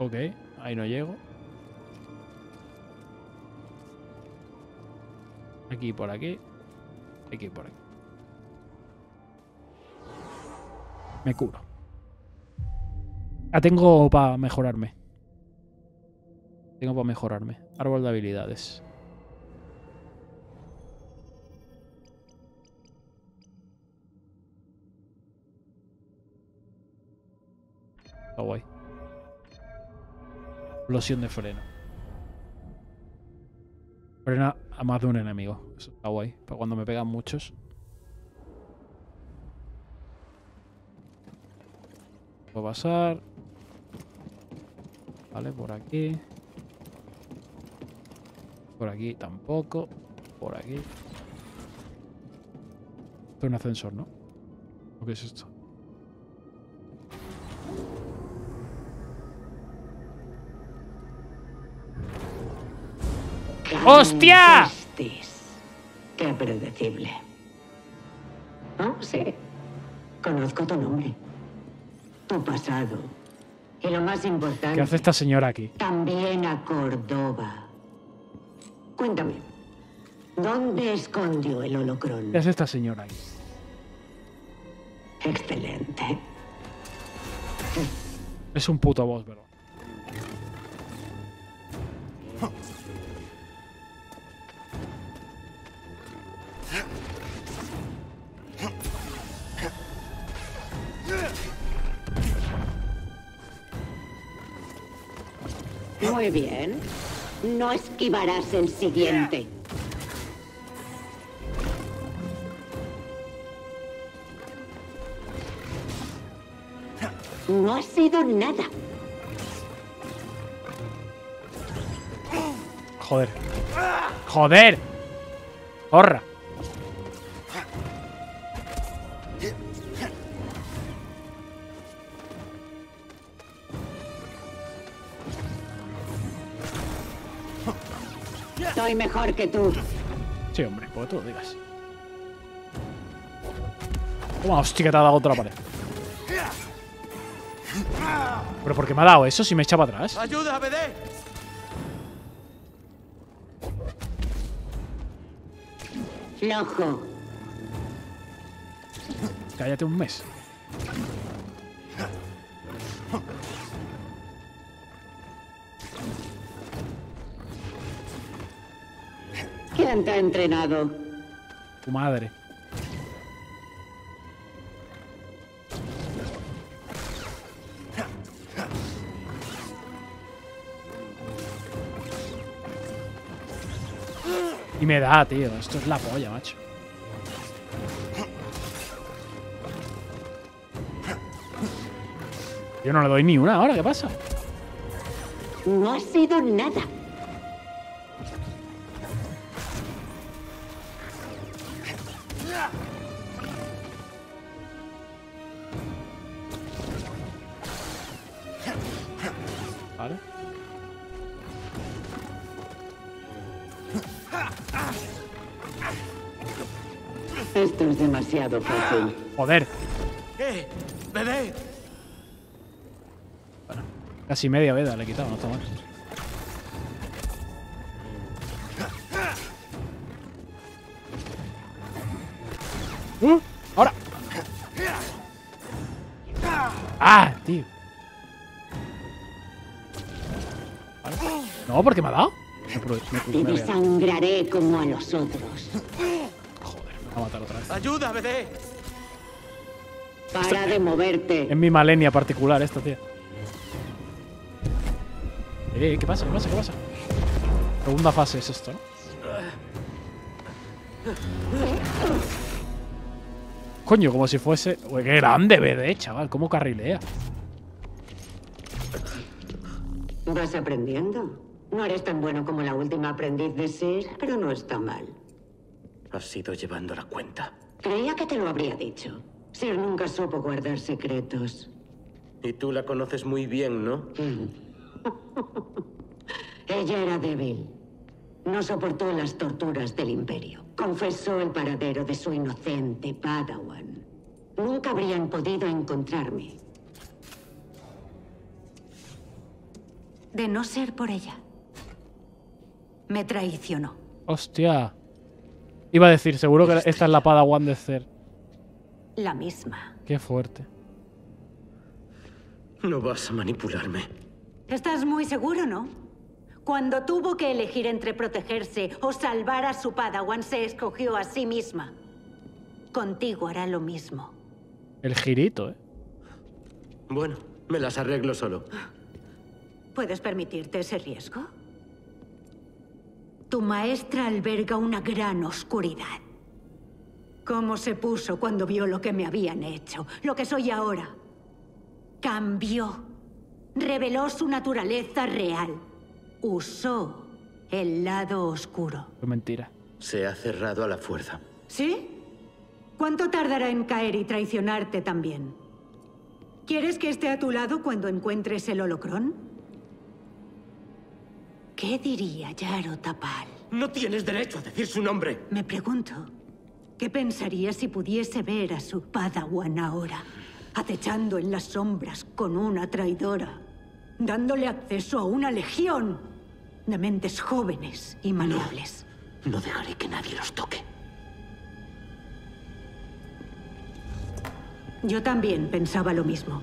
Speaker 1: Ok, ahí no llego. Aquí por aquí. Aquí por aquí. Me curo. Ah, tengo para mejorarme. Tengo para mejorarme. Árbol de habilidades. Está guay. Explosión de freno. Frena a más de un enemigo. Eso está guay. Para cuando me pegan muchos. Puedo pasar. Vale, por aquí. Por aquí tampoco. Por aquí. Esto es un ascensor, ¿no? ¿O qué es esto? ¡Hostia!
Speaker 8: Qué predecible. Oh, sí. Conozco tu nombre. Tu pasado. Y lo más importante.
Speaker 1: ¿Qué hace esta señora aquí?
Speaker 8: También a Córdoba. Cuéntame. ¿Dónde escondió el holocrón?
Speaker 1: ¿Qué hace esta señora aquí?
Speaker 8: Excelente.
Speaker 1: Es un puto boss, pero.
Speaker 8: Muy bien. No esquivarás el siguiente. No ha sido nada.
Speaker 1: Joder. ¡Joder! ¡Horra!
Speaker 8: Soy mejor que tú.
Speaker 1: Sí, hombre, porque tú lo digas. Toma, hostia, que te ha dado otra pared. ¿Pero por qué me ha dado eso si me echa para atrás?
Speaker 3: ¡Ayuda, BD!
Speaker 8: Flojo.
Speaker 1: Cállate un mes.
Speaker 8: ¿Quién te ha entrenado?
Speaker 1: Tu madre. Y me da, tío. Esto es la polla, macho. Yo no le doy ni una ahora, ¿qué pasa?
Speaker 8: No ha sido nada. Demasiado fácil.
Speaker 1: Joder.
Speaker 3: ¡Eh! ¡BD!
Speaker 1: Casi media veda le he quitado, no está mal. ¡Uh! ¡Ahora! ¡Ah, tío! Vale. No, porque me ha dado. Me,
Speaker 8: Te
Speaker 1: me- me-
Speaker 8: desangraré como a los otros.
Speaker 1: A matar otra vez.
Speaker 3: ¡Ayuda, BD!
Speaker 8: Para de moverte.
Speaker 1: Es mi malenia particular esto, tío. Eh, ¿qué pasa? ¿Qué pasa? ¿Qué pasa? Segunda fase es esto, ¿no? Coño, como si fuese... Uy, qué grande, BD, chaval. ¿Cómo carrilea?
Speaker 8: ¿Vas aprendiendo? No eres tan bueno como la última aprendiz de Sir, pero no está mal.
Speaker 9: Has ido llevando la cuenta.
Speaker 2: Creía que te lo habría dicho. Sir nunca supo guardar secretos.
Speaker 3: Y tú la conoces muy bien, ¿no? *laughs*
Speaker 2: Ella era débil. No soportó las torturas del Imperio. Confesó el paradero de su inocente Padawan. Nunca habrían podido encontrarme. De no ser por ella. Me traicionó.
Speaker 1: Hostia. Iba a decir, seguro que esta es la Padawan de Cer.
Speaker 2: La misma.
Speaker 1: Qué fuerte.
Speaker 3: No vas a manipularme.
Speaker 2: Estás muy seguro, ¿no? Cuando tuvo que elegir entre protegerse o salvar a su Padawan, se escogió a sí misma. Contigo hará lo mismo.
Speaker 1: El girito, ¿eh?
Speaker 3: Bueno, me las arreglo solo.
Speaker 2: ¿Puedes permitirte ese riesgo? Tu maestra alberga una gran oscuridad. ¿Cómo se puso cuando vio lo que me habían hecho? Lo que soy ahora. Cambió. Reveló su naturaleza real. Usó el lado oscuro.
Speaker 1: Es mentira.
Speaker 3: Se ha cerrado a la fuerza.
Speaker 2: ¿Sí? ¿Cuánto tardará en caer y traicionarte también? ¿Quieres que esté a tu lado cuando encuentres el holocrón? ¿Qué diría Yaro Tapal?
Speaker 3: No tienes derecho a decir su nombre.
Speaker 2: Me pregunto, ¿qué pensaría si pudiese ver a su Padawan ahora, acechando en las sombras con una traidora, dándole acceso a una legión de mentes jóvenes y maleables?
Speaker 3: No dejaré que nadie los toque.
Speaker 2: Yo también pensaba lo mismo.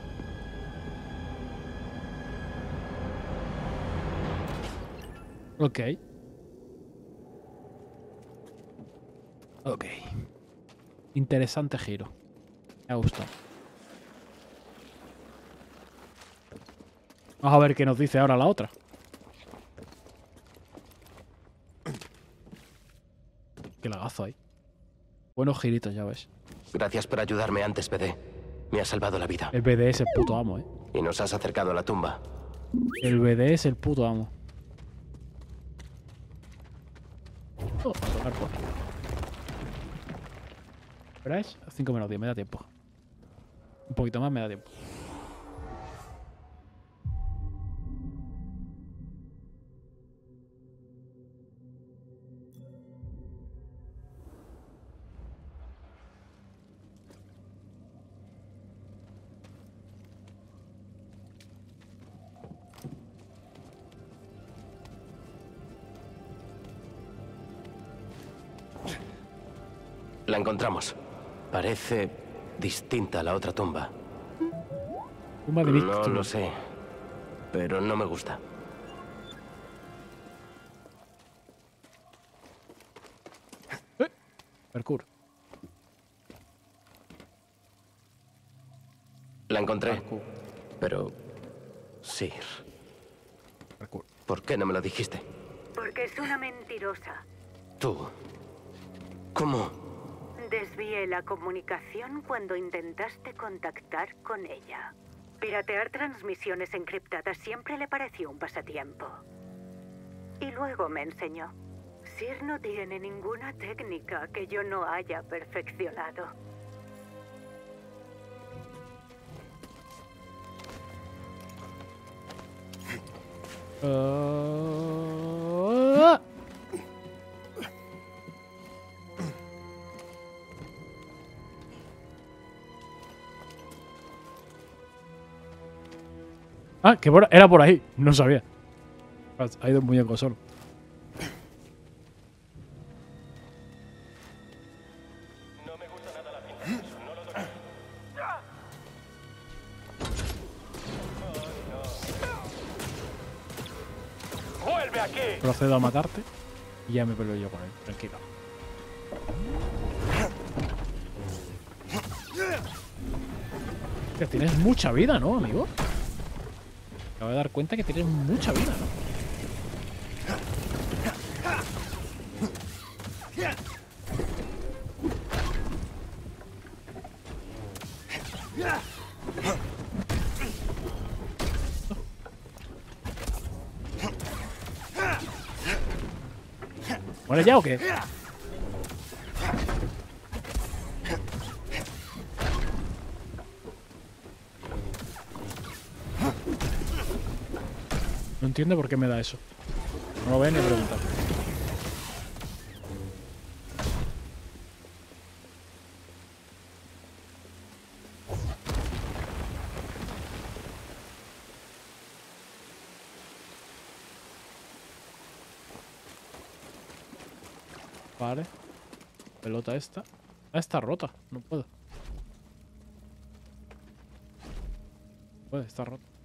Speaker 1: Ok. Ok. Interesante giro. Me ha gustado. Vamos a ver qué nos dice ahora la otra. Qué lagazo hay. Buenos giritos, ya ves.
Speaker 3: Gracias por ayudarme antes, BD. Me has salvado la vida.
Speaker 1: El BD es el puto amo, eh.
Speaker 3: Y nos has acercado a la tumba.
Speaker 1: El BD es el puto amo. Oh, a tomar por. ¿Esperáis? 5 menos 10, me da tiempo. Un poquito más me da tiempo.
Speaker 3: Encontramos. Parece distinta a la otra tumba.
Speaker 1: Tumba de
Speaker 3: No lo sé. Pero no me gusta.
Speaker 1: Mercur.
Speaker 3: La encontré. Pero... Sir. ¿por qué no me lo dijiste?
Speaker 2: Porque es una mentirosa.
Speaker 3: Tú... ¿Cómo?
Speaker 2: Desvié la comunicación cuando intentaste contactar con ella. Piratear transmisiones encriptadas siempre le pareció un pasatiempo. Y luego me enseñó. Sir no tiene ninguna técnica que yo no haya perfeccionado.
Speaker 1: Ah. Ah, que era por ahí. No sabía. Ha ido muy en solo. Procedo a matarte y ya me peleo yo con él. Tranquilo. Que tienes mucha vida, ¿no, amigo? Acabo de dar cuenta que tienes mucha vida. ¿Mueres ya o qué? Entiende por qué me da eso. No lo voy a ni preguntar. Vale. Pelota esta. Ah, está rota. No puedo. Puede, está rota.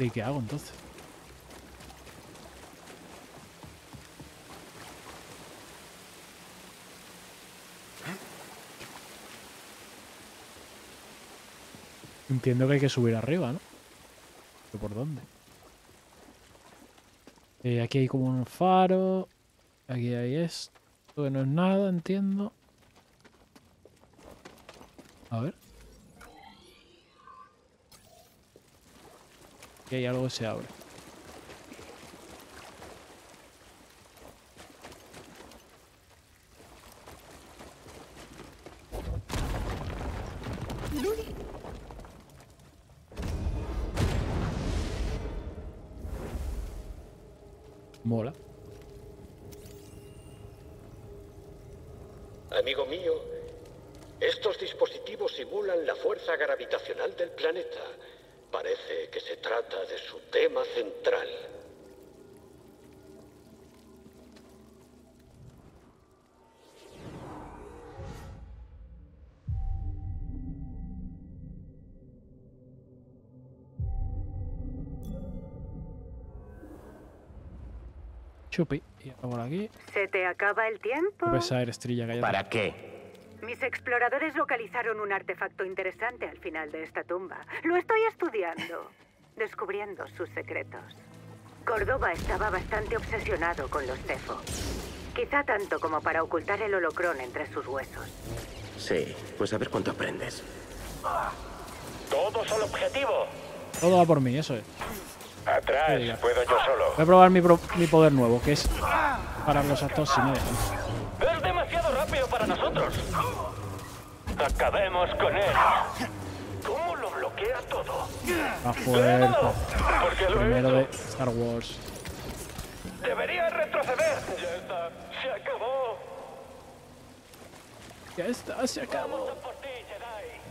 Speaker 1: ¿Y qué hago entonces? Entiendo que hay que subir arriba, ¿no? ¿Pero por dónde? Eh, aquí hay como un faro. Aquí hay esto. Que no es nada, entiendo. A ver. Aquí hay algo que se abre. Por aquí.
Speaker 2: ¿Se te acaba el tiempo?
Speaker 1: Trilla, cállate.
Speaker 3: ¿Para qué?
Speaker 2: Mis exploradores localizaron un artefacto interesante al final de esta tumba. Lo estoy estudiando, *laughs* descubriendo sus secretos. Córdoba estaba bastante obsesionado con los Tefo. Quizá tanto como para ocultar el holocrón entre sus huesos.
Speaker 3: Sí, pues a ver cuánto aprendes.
Speaker 4: Todos al objetivo.
Speaker 1: Todo va por mí, eso es. Diga.
Speaker 4: puedo yo solo.
Speaker 1: Voy a probar mi, pro- mi poder nuevo, que es para los actos si me dejan.
Speaker 4: Es demasiado rápido para nosotros. Acabemos con él. ¿Cómo lo bloquea todo? Lo he
Speaker 1: Primero de. Star Wars.
Speaker 4: Debería retroceder. Ya está. Se acabó.
Speaker 1: Ya está, se acabó.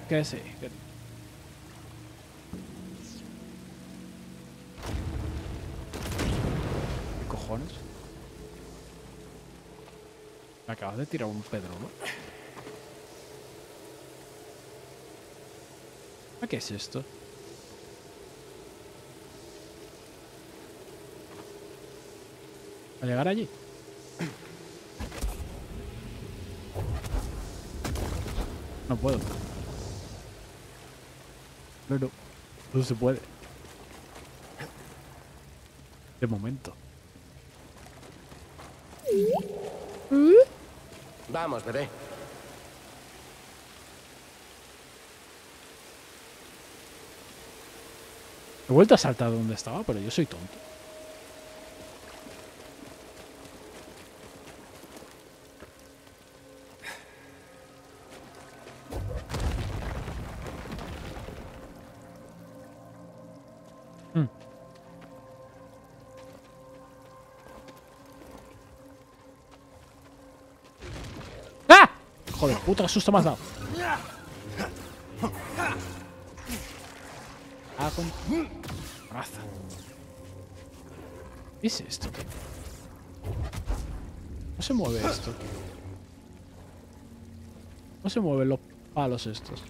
Speaker 1: Que sí. que- Me acabas de tirar un pedro, ¿no? ¿A qué es esto? ¿A llegar allí? No puedo. No, no. No se puede. De momento.
Speaker 3: Vamos, bebé.
Speaker 1: He vuelto a saltar de donde estaba, pero yo soy tonto. Susto me has dado. Ah, con... Raza. ¿Qué es esto? tío? ¿Cómo se mueve esto? ¿Cómo se mueven los palos estos?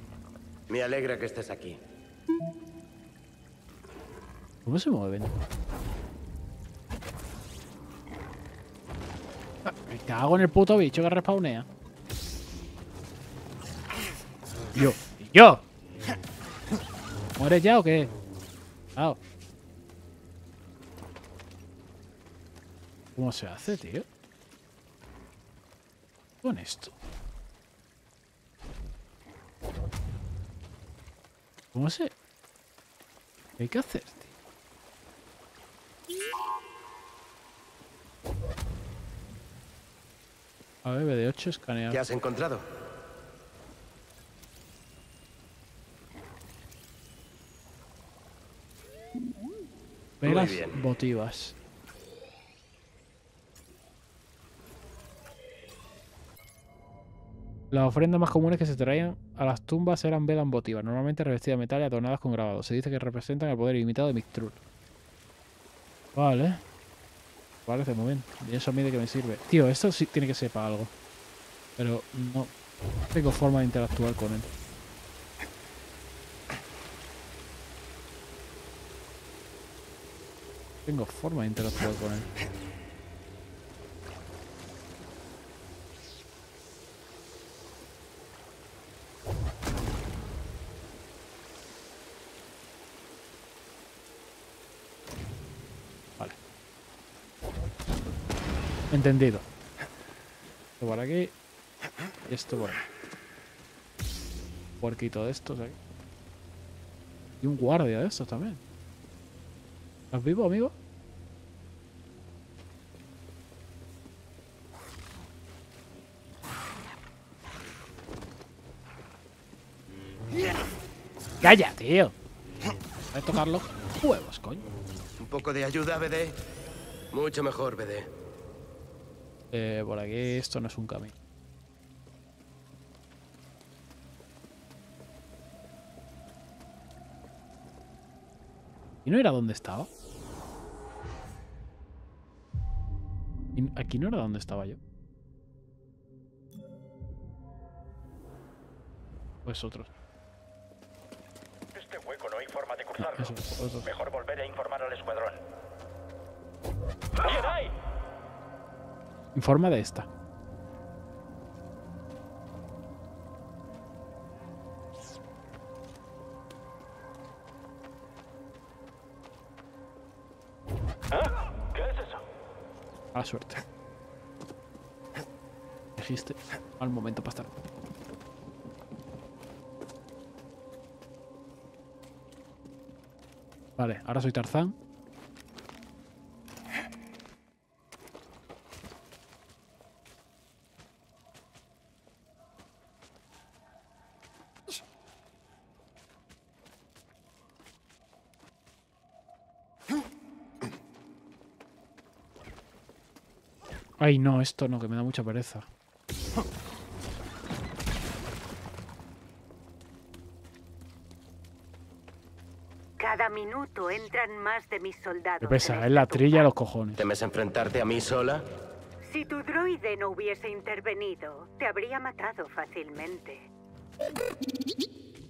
Speaker 3: Me alegra que estés aquí.
Speaker 1: ¿Cómo se mueven? Ah, Me cago en el puto bicho que respawnea. Yo. ¿Y yo? ¿Mueres ya o qué? Ah. ¿Cómo se hace, tío? Con esto. ¿Cómo se...? ¿Qué hay que hacer, tío? A ver, BD8 escaneado.
Speaker 3: ¿Qué has encontrado?
Speaker 1: Velas votivas. Las ofrendas más comunes que se traían a las tumbas eran velas votivas, normalmente revestidas de metal y adornadas con grabados. Se dice que representan el poder ilimitado de Mictrul. Vale. Parece muy bien. ¿Y eso a mí de qué me sirve? Tío, esto sí tiene que ser para algo. Pero no tengo forma de interactuar con él. Tengo forma de interactuar con él. Vale. Entendido. Esto por aquí. Y esto por aquí. Puerquito de estos aquí. Y un guardia de estos también. ¿Estás vivo, amigo? ¡Calla, tío! Voy a tocar los huevos, coño.
Speaker 3: ¿Un poco de ayuda, BD?
Speaker 5: Mucho mejor, BD.
Speaker 1: Eh, por aquí esto no es un camino. ¿Y no era donde estaba? ¿Y Aquí no era donde estaba yo. Pues otros.
Speaker 4: Este hueco no hay forma de
Speaker 1: No,
Speaker 4: cruzarlo.
Speaker 1: eso.
Speaker 4: Mejor volver a informar al escuadrón.
Speaker 1: Informa de esta. Mala suerte. Dijiste al momento para estar. Vale, ahora soy Tarzán. Ay, no, esto no, que me da mucha pereza.
Speaker 2: Cada minuto entran más de mis soldados.
Speaker 1: Me
Speaker 2: en
Speaker 1: pesa, es la trilla
Speaker 2: tumba.
Speaker 1: a los cojones.
Speaker 5: ¿Temes enfrentarte a mí sola?
Speaker 2: Si tu droide no hubiese intervenido, te habría matado fácilmente.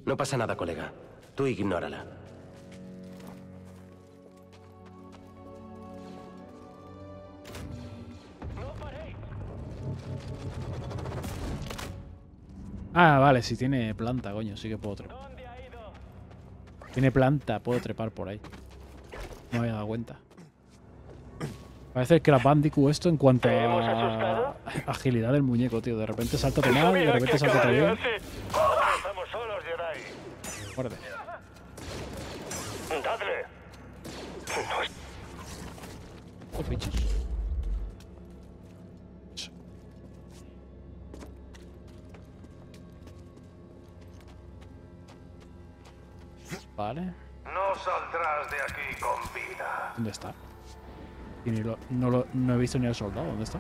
Speaker 5: No pasa nada, colega. Tú ignórala.
Speaker 1: Ah, vale, si tiene planta, coño, sí que puedo trepar. Tiene planta, puedo trepar por ahí. No me había dado cuenta. Parece el Crash Bandicoot esto en cuanto
Speaker 4: ¿Te hemos
Speaker 1: a agilidad del muñeco, tío. De repente salta mal, de repente salta
Speaker 4: caballo,
Speaker 1: bien. Muerde.
Speaker 4: Dadle. No es-
Speaker 1: bichos. Vale.
Speaker 7: No saldrás de aquí con vida.
Speaker 1: ¿Dónde está? Y ni lo- no, lo- no he visto ni al soldado. ¿Dónde está?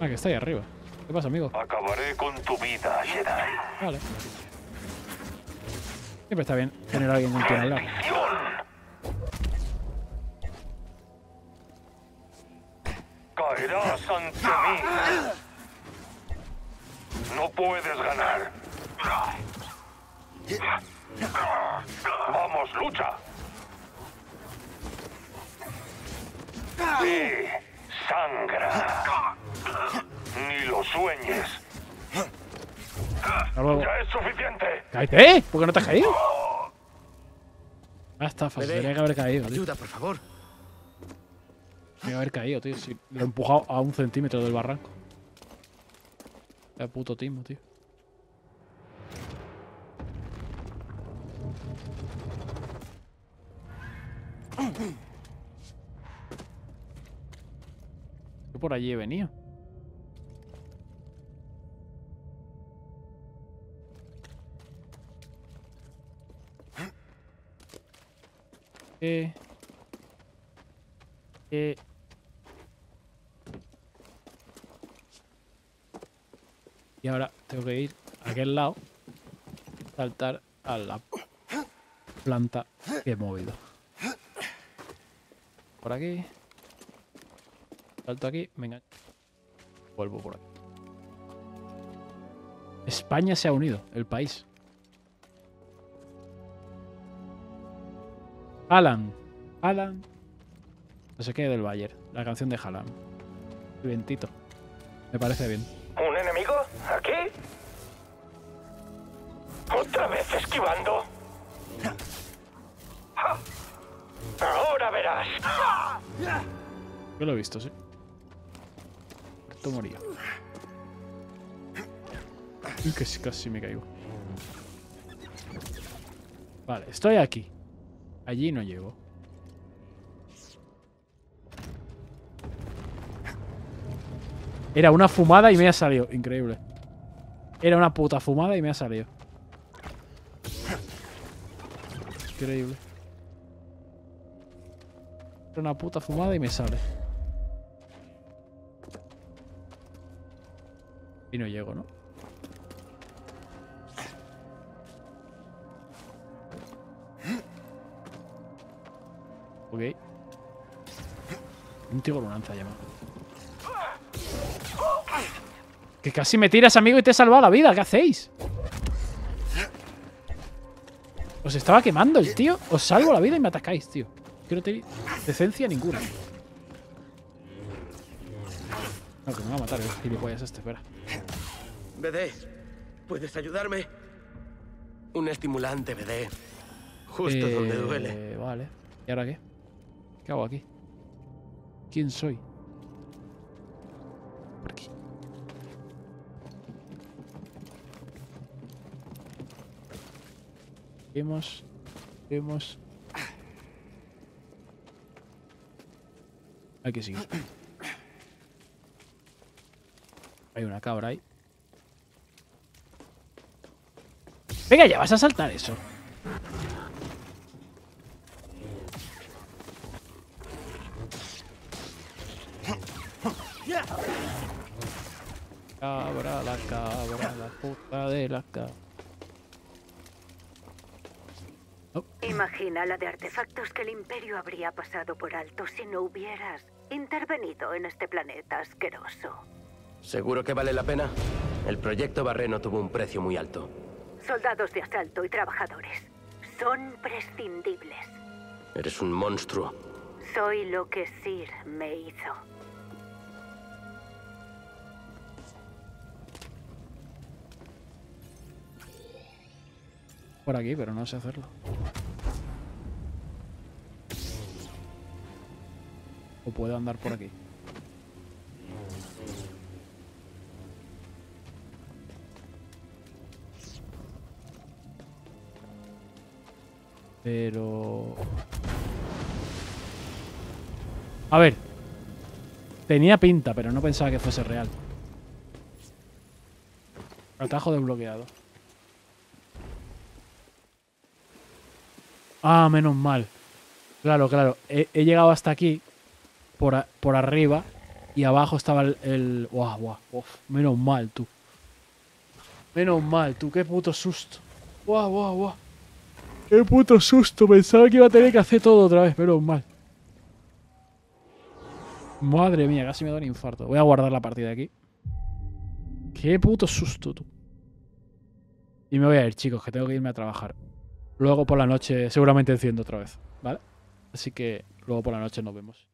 Speaker 1: Ah, que está ahí arriba. ¿Qué pasa, amigo?
Speaker 4: Acabaré con tu vida, Jedi.
Speaker 1: Vale. Siempre está bien tener a alguien con quien hablar.
Speaker 4: Puedes ganar. Vamos, lucha. Sí, sangra. Ni lo sueñes. Ya es suficiente.
Speaker 1: ¡Cállate! ¿Por qué no te has caído? Ah, está fácil.
Speaker 3: Bebé,
Speaker 1: Tenía que haber caído, tío.
Speaker 3: Ayuda, por favor.
Speaker 1: Tenía que haber caído, tío. Si lo he empujado a un centímetro del barranco. Qué puto timo. Yo por allí he venido. Eh, eh, Y ahora tengo que ir a aquel lado. Saltar a la planta que he movido. Por aquí. Salto aquí, venga. Vuelvo por aquí. España se ha unido, el país. Alan. Alan. No sé qué del Bayer. La canción de Alan. Vientito. Me parece bien.
Speaker 4: ¿Otra vez esquivando? Ahora verás.
Speaker 1: Yo lo he visto, sí. Esto moría. Uy, sí, casi me caigo. Vale, estoy aquí. Allí no llego. Era una fumada y me ha salido. Increíble. Era una puta fumada y me ha salido. Increíble. Era una puta fumada y me sale. Y no llego, ¿no? Ok. Un tío con un lanza llama. Que casi me tiras, amigo, y te he salvado la vida. ¿Qué hacéis? Os estaba quemando el tío. Os salvo la vida y me atacáis, tío. Que no tenéis decencia ninguna. No, que me va a matar el gilipollas este, espera.
Speaker 3: BD, ¿puedes ayudarme? Un estimulante, BD. Justo donde duele.
Speaker 1: Eh, Vale. ¿Y ahora qué? ¿Qué hago aquí? ¿Quién soy? Vemos. Vemos. Hay que seguir. Hay una cabra ahí. Venga, ya vas a saltar eso. Cabra, la cabra, la puta de la cabra.
Speaker 2: Imagina la de artefactos que el Imperio habría pasado por alto si no hubieras intervenido en este planeta asqueroso.
Speaker 3: ¿Seguro que vale la pena? El proyecto Barreno tuvo un precio muy alto.
Speaker 2: Soldados de asalto y trabajadores. Son prescindibles.
Speaker 3: Eres un monstruo.
Speaker 2: Soy lo que Sir me hizo.
Speaker 1: Por aquí, pero no sé hacerlo. O puedo andar por aquí. Pero... A ver. Tenía pinta, pero no pensaba que fuese real. Atajo desbloqueado. Ah, menos mal. Claro, claro. He, llegado hasta aquí. Por, por arriba. Y abajo estaba el... el... Uf, menos mal, tú. Menos mal, tú. Qué puto susto. Guau, guau, guau. Qué puto susto. Pensaba que iba a tener que hacer todo otra vez. Menos mal. Madre mía, casi me da un infarto. Voy a guardar la partida aquí. Qué puto susto, tú. Y me voy a ir, chicos, que tengo que irme a trabajar. Luego por la noche seguramente enciendo otra vez, ¿vale? Así que luego por la noche nos vemos.